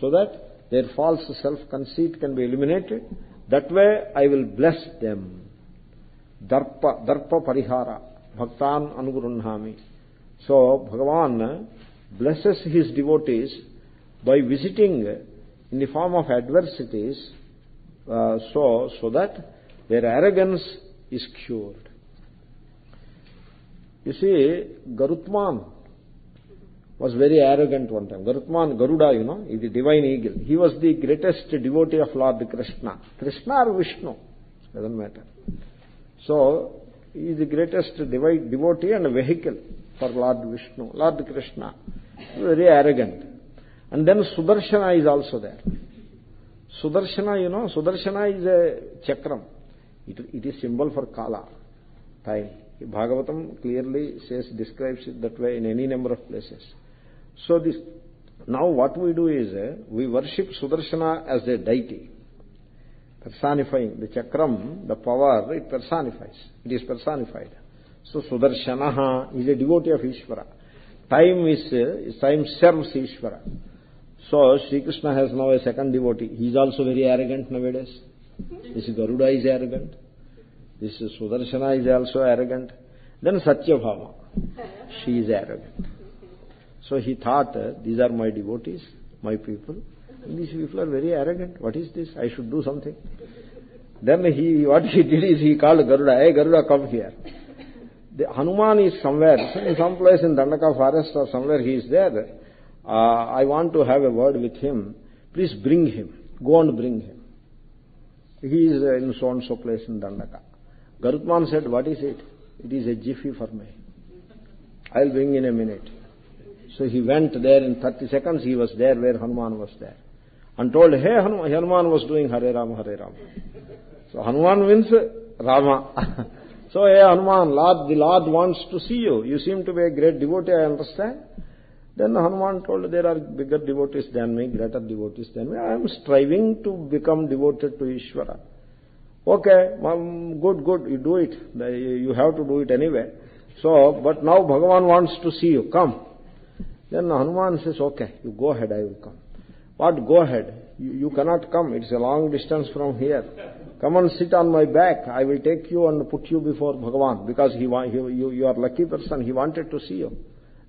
so that their false self-conceit can be eliminated. That way I will bless them. Darpa, darpa parihara, bhaktan anugurunhami. So Bhagavan blesses his devotees by visiting in the form of adversities uh, so, so that their arrogance is cured. You see, Garutman was very arrogant one time. Garutman, Garuda, you know, is the divine eagle. He was the greatest devotee of Lord Krishna. Krishna or Vishnu, doesn't matter. So, is the greatest devotee and vehicle for Lord Vishnu, Lord Krishna. Very arrogant. And then Sudarshana is also there. Sudarshana, you know, Sudarshana is a chakram. It, it is symbol for Kala, time. Bhagavatam clearly says, describes it that way in any number of places. So this, now what we do is, we worship Sudarshana as a deity, personifying the chakram, the power, it personifies. It is personified. So Sudarshana is a devotee of Ishvara. Time is, time serves Ishvara. So Sri Krishna has now a second devotee. He is also very arrogant nowadays. This is Garuda is arrogant. This Sudarshana is also arrogant. Then Satyabhama. She is arrogant. So he thought, these are my devotees, my people. These people are very arrogant. What is this? I should do something. Then he, what he did is he called Garuda, hey Garuda, come here. The Hanuman is somewhere, in some place in Dandaka forest or somewhere he is there. Uh, I want to have a word with him. Please bring him. Go and bring him. He is uh, in so and so place in Dandaka. Garutman said, what is it? It is a jiffy for me. I'll bring in a minute. So he went there in 30 seconds, he was there where Hanuman was there. And told, hey, Hanuman, Hanuman was doing Hare Rama, Hare Rama. So Hanuman wins Rama. so, hey, Hanuman, Lord, the Lord wants to see you. You seem to be a great devotee, I understand. Then Hanuman told, there are bigger devotees than me, greater devotees than me. I am striving to become devoted to Ishvara. Okay, um, good, good, you do it. You have to do it anyway. So, but now Bhagavan wants to see you. Come. Then Hanuman says, okay, you go ahead, I will come. What, go ahead? You, you cannot come, it's a long distance from here. Come and sit on my back, I will take you and put you before Bhagavan, because he, he, you, you are lucky person, he wanted to see you.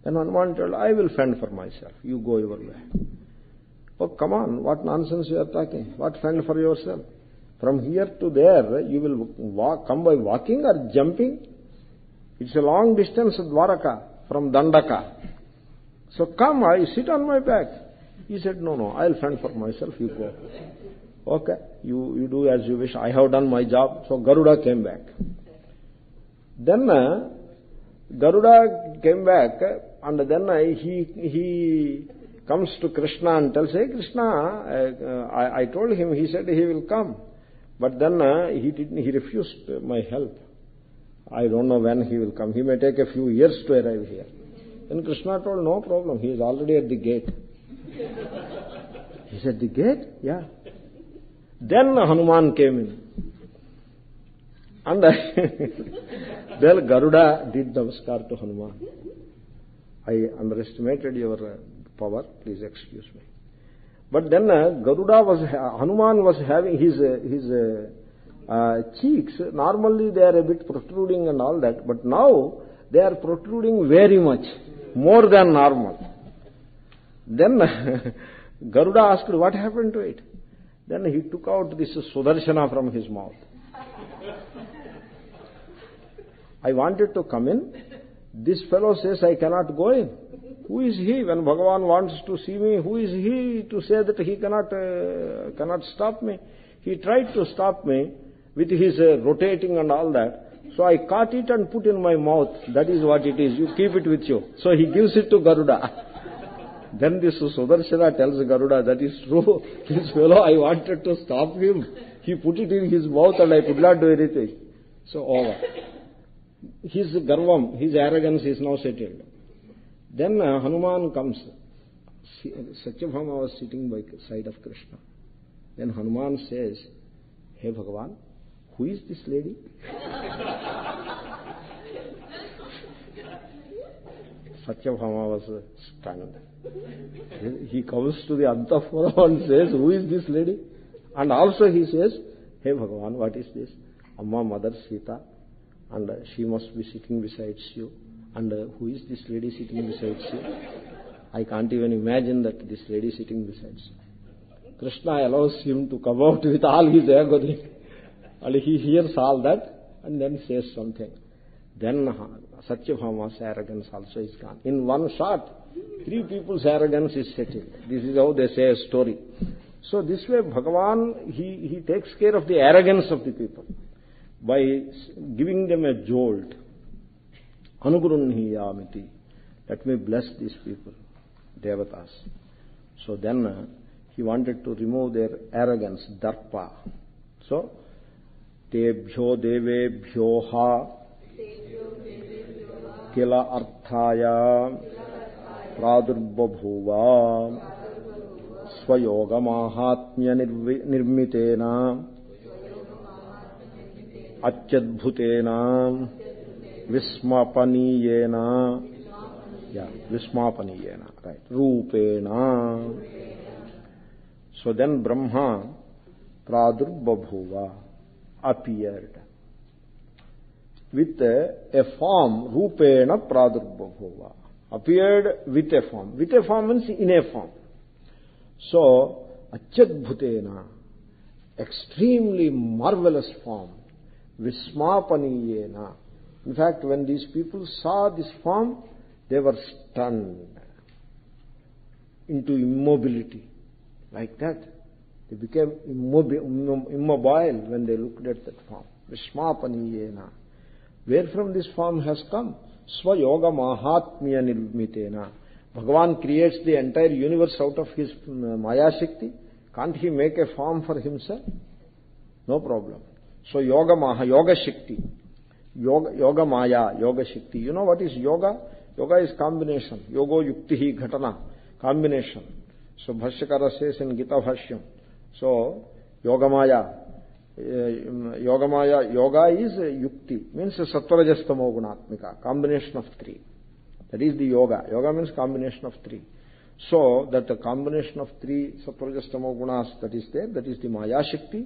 Then told, I will fend for myself, you go your way. Oh, come on, what nonsense you are talking? What fend for yourself? From here to there, you will walk, come by walking or jumping? It's a long distance, Dwaraka, from Dandaka. So come, I sit on my back. He said, no, no, I'll fend for myself, you go. Okay, you, you do as you wish. I have done my job. So Garuda came back. Then uh, Garuda came back and then uh, he, he comes to Krishna and tells, hey Krishna, uh, I, I told him, he said he will come. But then uh, he, didn't, he refused my help. I don't know when he will come. He may take a few years to arrive here. Then Krishna told, no problem, he is already at the gate. He said, the gate? Yeah. Then Hanuman came in. And then Garuda did namaskar to Hanuman. I underestimated your uh, power, please excuse me. But then uh, Garuda was, Hanuman was having his, uh, his uh, uh, cheeks, normally they are a bit protruding and all that, but now they are protruding very much, more than normal. Then Garuda asked, what happened to it? Then he took out this Sudarshana from his mouth. I wanted to come in. This fellow says I cannot go in. Who is he? When Bhagavan wants to see me, who is he to say that he cannot, uh, cannot stop me? He tried to stop me with his uh, rotating and all that. So I caught it and put in my mouth. That is what it is. You keep it with you. So he gives it to Garuda. then this Sudarshana tells Garuda, that is true. This fellow, I wanted to stop him. He put it in his mouth and I could not do anything. So over. His garvam, his arrogance is now settled. Then uh, Hanuman comes. Satyabhama was sitting by side of Krishna. Then Hanuman says, Hey Bhagavan, who is this lady? Satyabhama was uh, He comes to the Antapura and says, Who is this lady? And also he says, Hey Bhagavan, what is this? Amma Mother Sita, and she must be sitting beside you. And uh, who is this lady sitting beside you? I can't even imagine that this lady sitting beside you. Krishna allows him to come out with all his ego. And he hears all that and then says something. Then Satyabhama's arrogance also is gone. In one shot, three people's arrogance is settled. This is how they say a story. So this way Bhagavan, he, he takes care of the arrogance of the people by giving them a jolt. Anugrunhiyamiti. Let me bless these people, devatas. So then uh, he wanted to remove their arrogance, darpa. So, tebhyo devebhyo किल अर्था प्रादुर्बभूव स्वयोगमाहात्म्यनिर्मितेन अत्यद्भुतेन विस्मपनीयेन విస్మాపనీయేన right రూపేణ so then Brahma ప్రాదుర్బభూవ appeared with a, form rupena pradurbabhuva appeared with a form. With a form means in a form. So atyadbhutena extremely marvelous form vismapaniyena in fact when these people saw this form they were stunned into immobility. Like that they became immobile when they looked at that form. Vismapaniyena where from this form has come swayoga mahatmya nirmitena bhagavan creates the entire universe out of his maya shakti can't he make a form for himself no problem so yoga maha, yoga shakti, yoga, yoga maya, yoga shakti. You know what is yoga? Yoga is combination. Yogo yukti ghatana, combination. So Bhashyakara says in Gita Uh, of three. So that the combination of three satvarajastamo gunas that is there, that is the maya shakti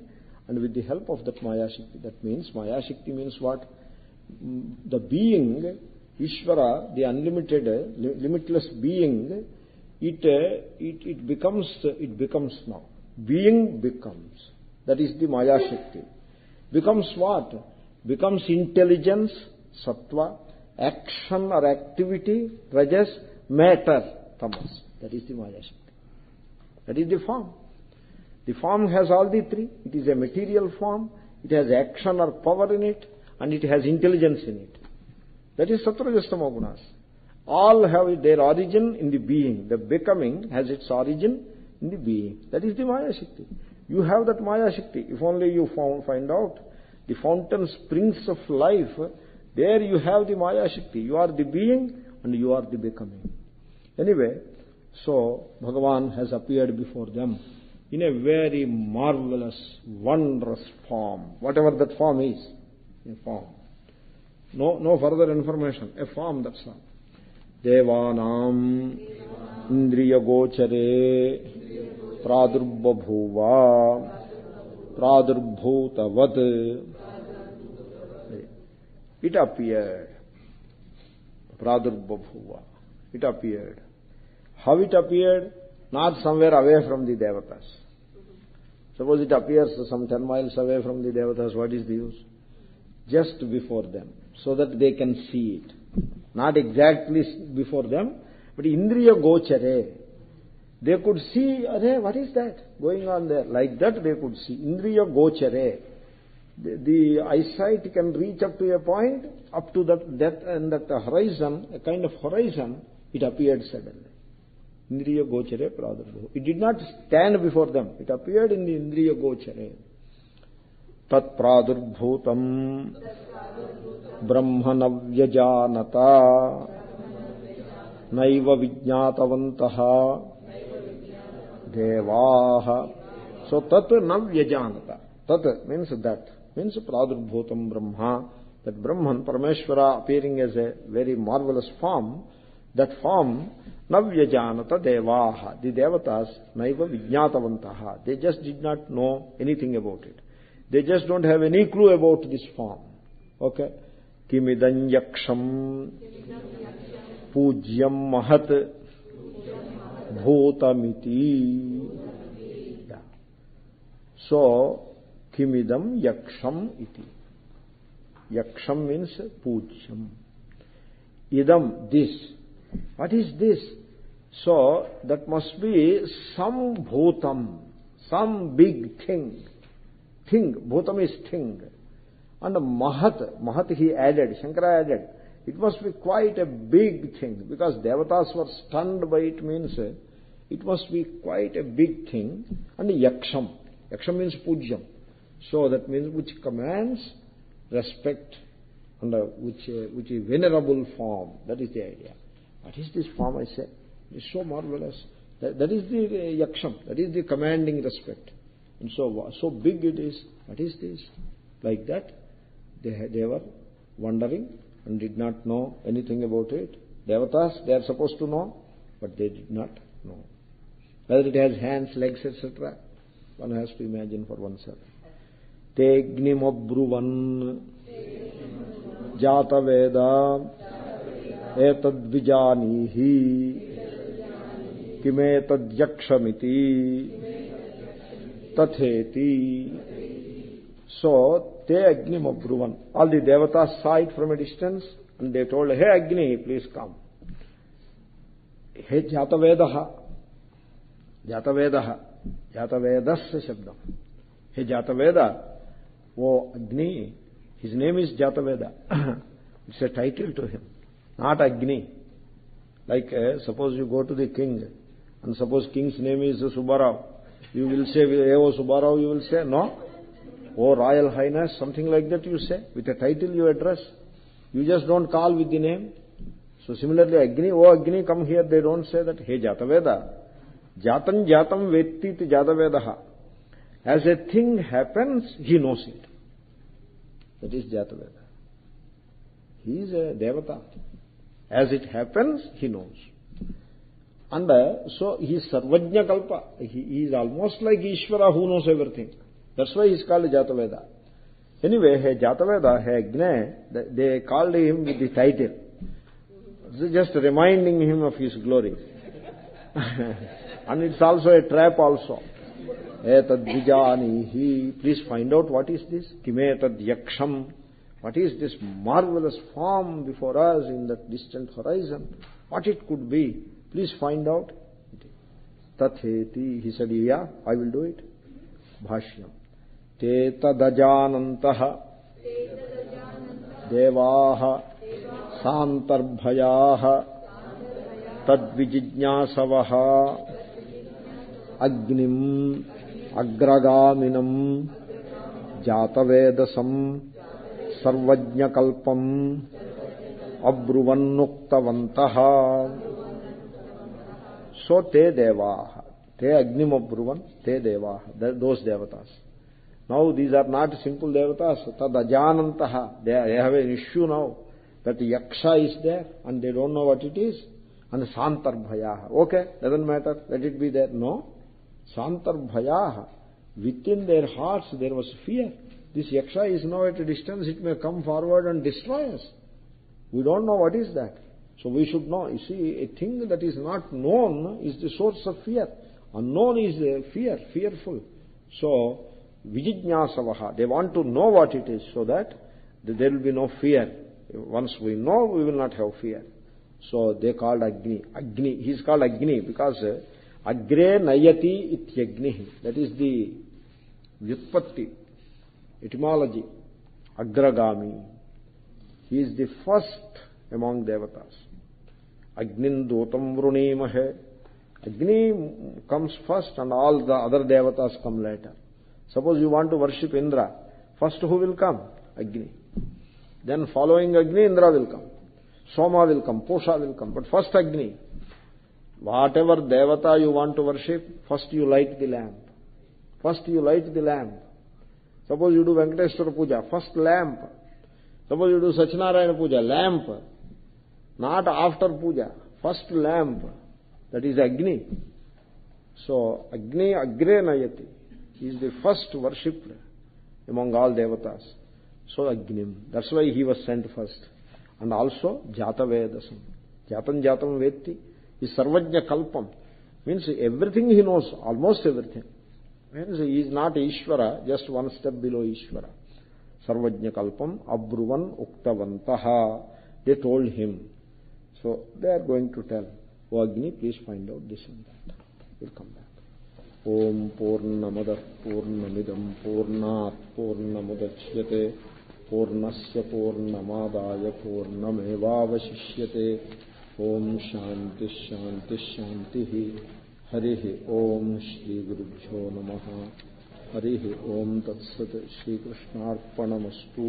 and with the help of that Maya Shakti. That means Maya Shakti means what? The being, Ishvara, the unlimited, limitless being, it, it, it becomes, it becomes now. Being becomes. That is the Maya Shakti. Becomes what? Becomes intelligence, sattva, action or activity, rajas, matter, tamas. That is the Maya Shakti. That is the form. The form has all the three. It is a material form, it has action or power in it, and it has intelligence in it. That is Sattva Gunas. All have their origin in the being. The becoming has its origin in the being. That is the Maya Shakti. You have that Maya Shakti. If only you found, find out the fountain springs of life, there you have the Maya Shakti. You are the being and you are the becoming. Anyway, so Bhagavan has appeared before them in a very marvelous, wondrous form, whatever that form is, in form. No, no further information, a form, that's all. देवानाम् इन्द्रियगोचरे ప్రాదుర్బూవ ప్రాదుర్భూతవత్ it appeared ప్రాదుర్బూవ it appeared how it appeared not somewhere away from the devatas suppose it appears some ten miles away from the devatas what is the use just before them so that they can see it not exactly before them but ఇంద్రియ గోచరే they could see, Hey, what is that going on there? Like that they could see. Indriya gochare. The, the eyesight can reach up to a point, up to that, that and that horizon, a kind of horizon, it appeared suddenly. Indriya gochare pradarbhu. It did not stand before them. It appeared in the Indriya gochare. Tat pradurbutam brahmanavyajanata naiva vijnatavantah देवाः so tat na vyajanata tat means that means pradurбhutam brahma that brahman parameshwara appearing as a very marvelous form that form na vyajanata devaha the devatas naiva vijnatavantaha they just did not know anything about it they just don't have any clue about this form okay किमिदं यक्षम पूज्यम महत భూతమితి. So కిమిదం యక్షం ఇది. యక్షం means పూజ్యం. ఇదం this. What is this? So that must be some భూతం. Some big thing. Thing భూతం is thing. And మహత్ మహత్ he added Shankara added. It must be quite a big thing because devatas were stunned by it means eh, it must be quite a big thing. And Yaksham, Yaksham means Pujyam. So that means which commands respect and uh, which, uh, which is venerable form. That is the idea. What is this form I say? It is so marvelous. That, that is the uh, Yaksham, that is the commanding respect. And so, so big it is. What is this? Like that, they, they were wondering and did not know anything about it. Devatas, they are supposed to know, but they did not know. Whether it has hands, legs, etc., one has to imagine for oneself. Tegnimabruvan Jataveda Etadvijanihi Kimetadyakshamiti Tatheti So, Te Agni Mabruvan. All the devatas saw it from a distance and they told, Hey Agni, please come. Hey Jatavedaha. Jatavedaha. Jatavedasya Shabdam. Hey Jataveda. Oh Agni. His name is Jataveda. it's a title to him. Not Agni. Like uh, suppose you go to the king and suppose king's name is Subbarao. You will say, Evo Subbarao, you will say, no. Oh Royal Highness, something like that you say, with a title you address. You just don't call with the name. So similarly, Agni, oh Agni, come here, they don't say that, hey Jataveda. Jatam Jatam Vettit Jatavedaha. As a thing happens, he knows it. That is Jataveda. He is a Devata. As it happens, he knows. And uh, so he is Sarvajna Kalpa. He is almost like Ishvara who knows everything. That's why he's called Jataveda. Anyway, hey Jataveda, hey Agne, they called him with the title. Just reminding him of his glory. and it's also a trap also. Etad vijanihi. Please find out what is this. Kimetad yaksham. What is this marvelous form before us in that distant horizon? What it could be? Please find out. Tatheti. He said, yeah, I will do it. Bhashyam. తే తదజానంత దేవా సాంతర్భయా తద్విజిజ్ఞాసవ అగ్నిం అగ్రగామినం జాతవేదసం సర్వజ్ఞకల్పం అబ్రువన్నుక్తవంత so తే దేవా తే అగ్నిమబ్రువన్ తే దేవా those devatas Now these are not simple devatas, tad ajanantaha. They, they have an issue now that yaksha is there and they don't know what it is. And santarbhayaha. Okay, doesn't matter, let it be there. No. Santarbhayaha. Within their hearts there was fear. This yaksha is now at a distance, it may come forward and destroy us. We don't know what is that. So we should know. You see, a thing that is not known is the source of fear. Unknown is fear, fearful. So vijijnasavaha, they want to know what it is so that there will be no fear. Once we know, we will not have fear. So, they called Agni. Agni, he is called Agni because uh, Agre Nayati Ityagni. That is the Vyutpatti, etymology. Agragami. He is the first among devatas. Agnin dotam vrunimahe. Agni comes first and all the other devatas come later. Suppose you want to worship Indra, first who will come? Agni. Then following Agni, Indra will come. Soma will come, Pusha will come. But first Agni. Whatever devata you want to worship, first you light the lamp. First you light the lamp. Suppose you do Venkateshwara Puja, first lamp. Suppose you do Sachinarayana Puja, lamp. Not after puja, first lamp. That is Agni. So, Agni Agre Nayati. He is the first worshipped among all devatas. So, Agnim. That's why he was sent first. And also, Jatavedasam. Jatam Jatam Vetti is Sarvajna Kalpam. Means everything he knows, almost everything. Means he is not Ishvara, just one step below Ishvara. Sarvajna Kalpam, Abruvan Uktavantaha. They told him. So, they are going to tell. O Agni, please find out this and that. We'll come back. ఓం పూర్ణమద పూర్ణమిదం పూర్ణాత్ పూర్ణముద్యతే పూర్ణస్ పూర్ణమాదాయ పూర్ణమేవాశిష్యే ఓం శాంతి హరి ఓం శ్రీగురుభ్యో నమ. హరి ఓం తత్సత్ శ్రీకృష్ణార్పణమస్తు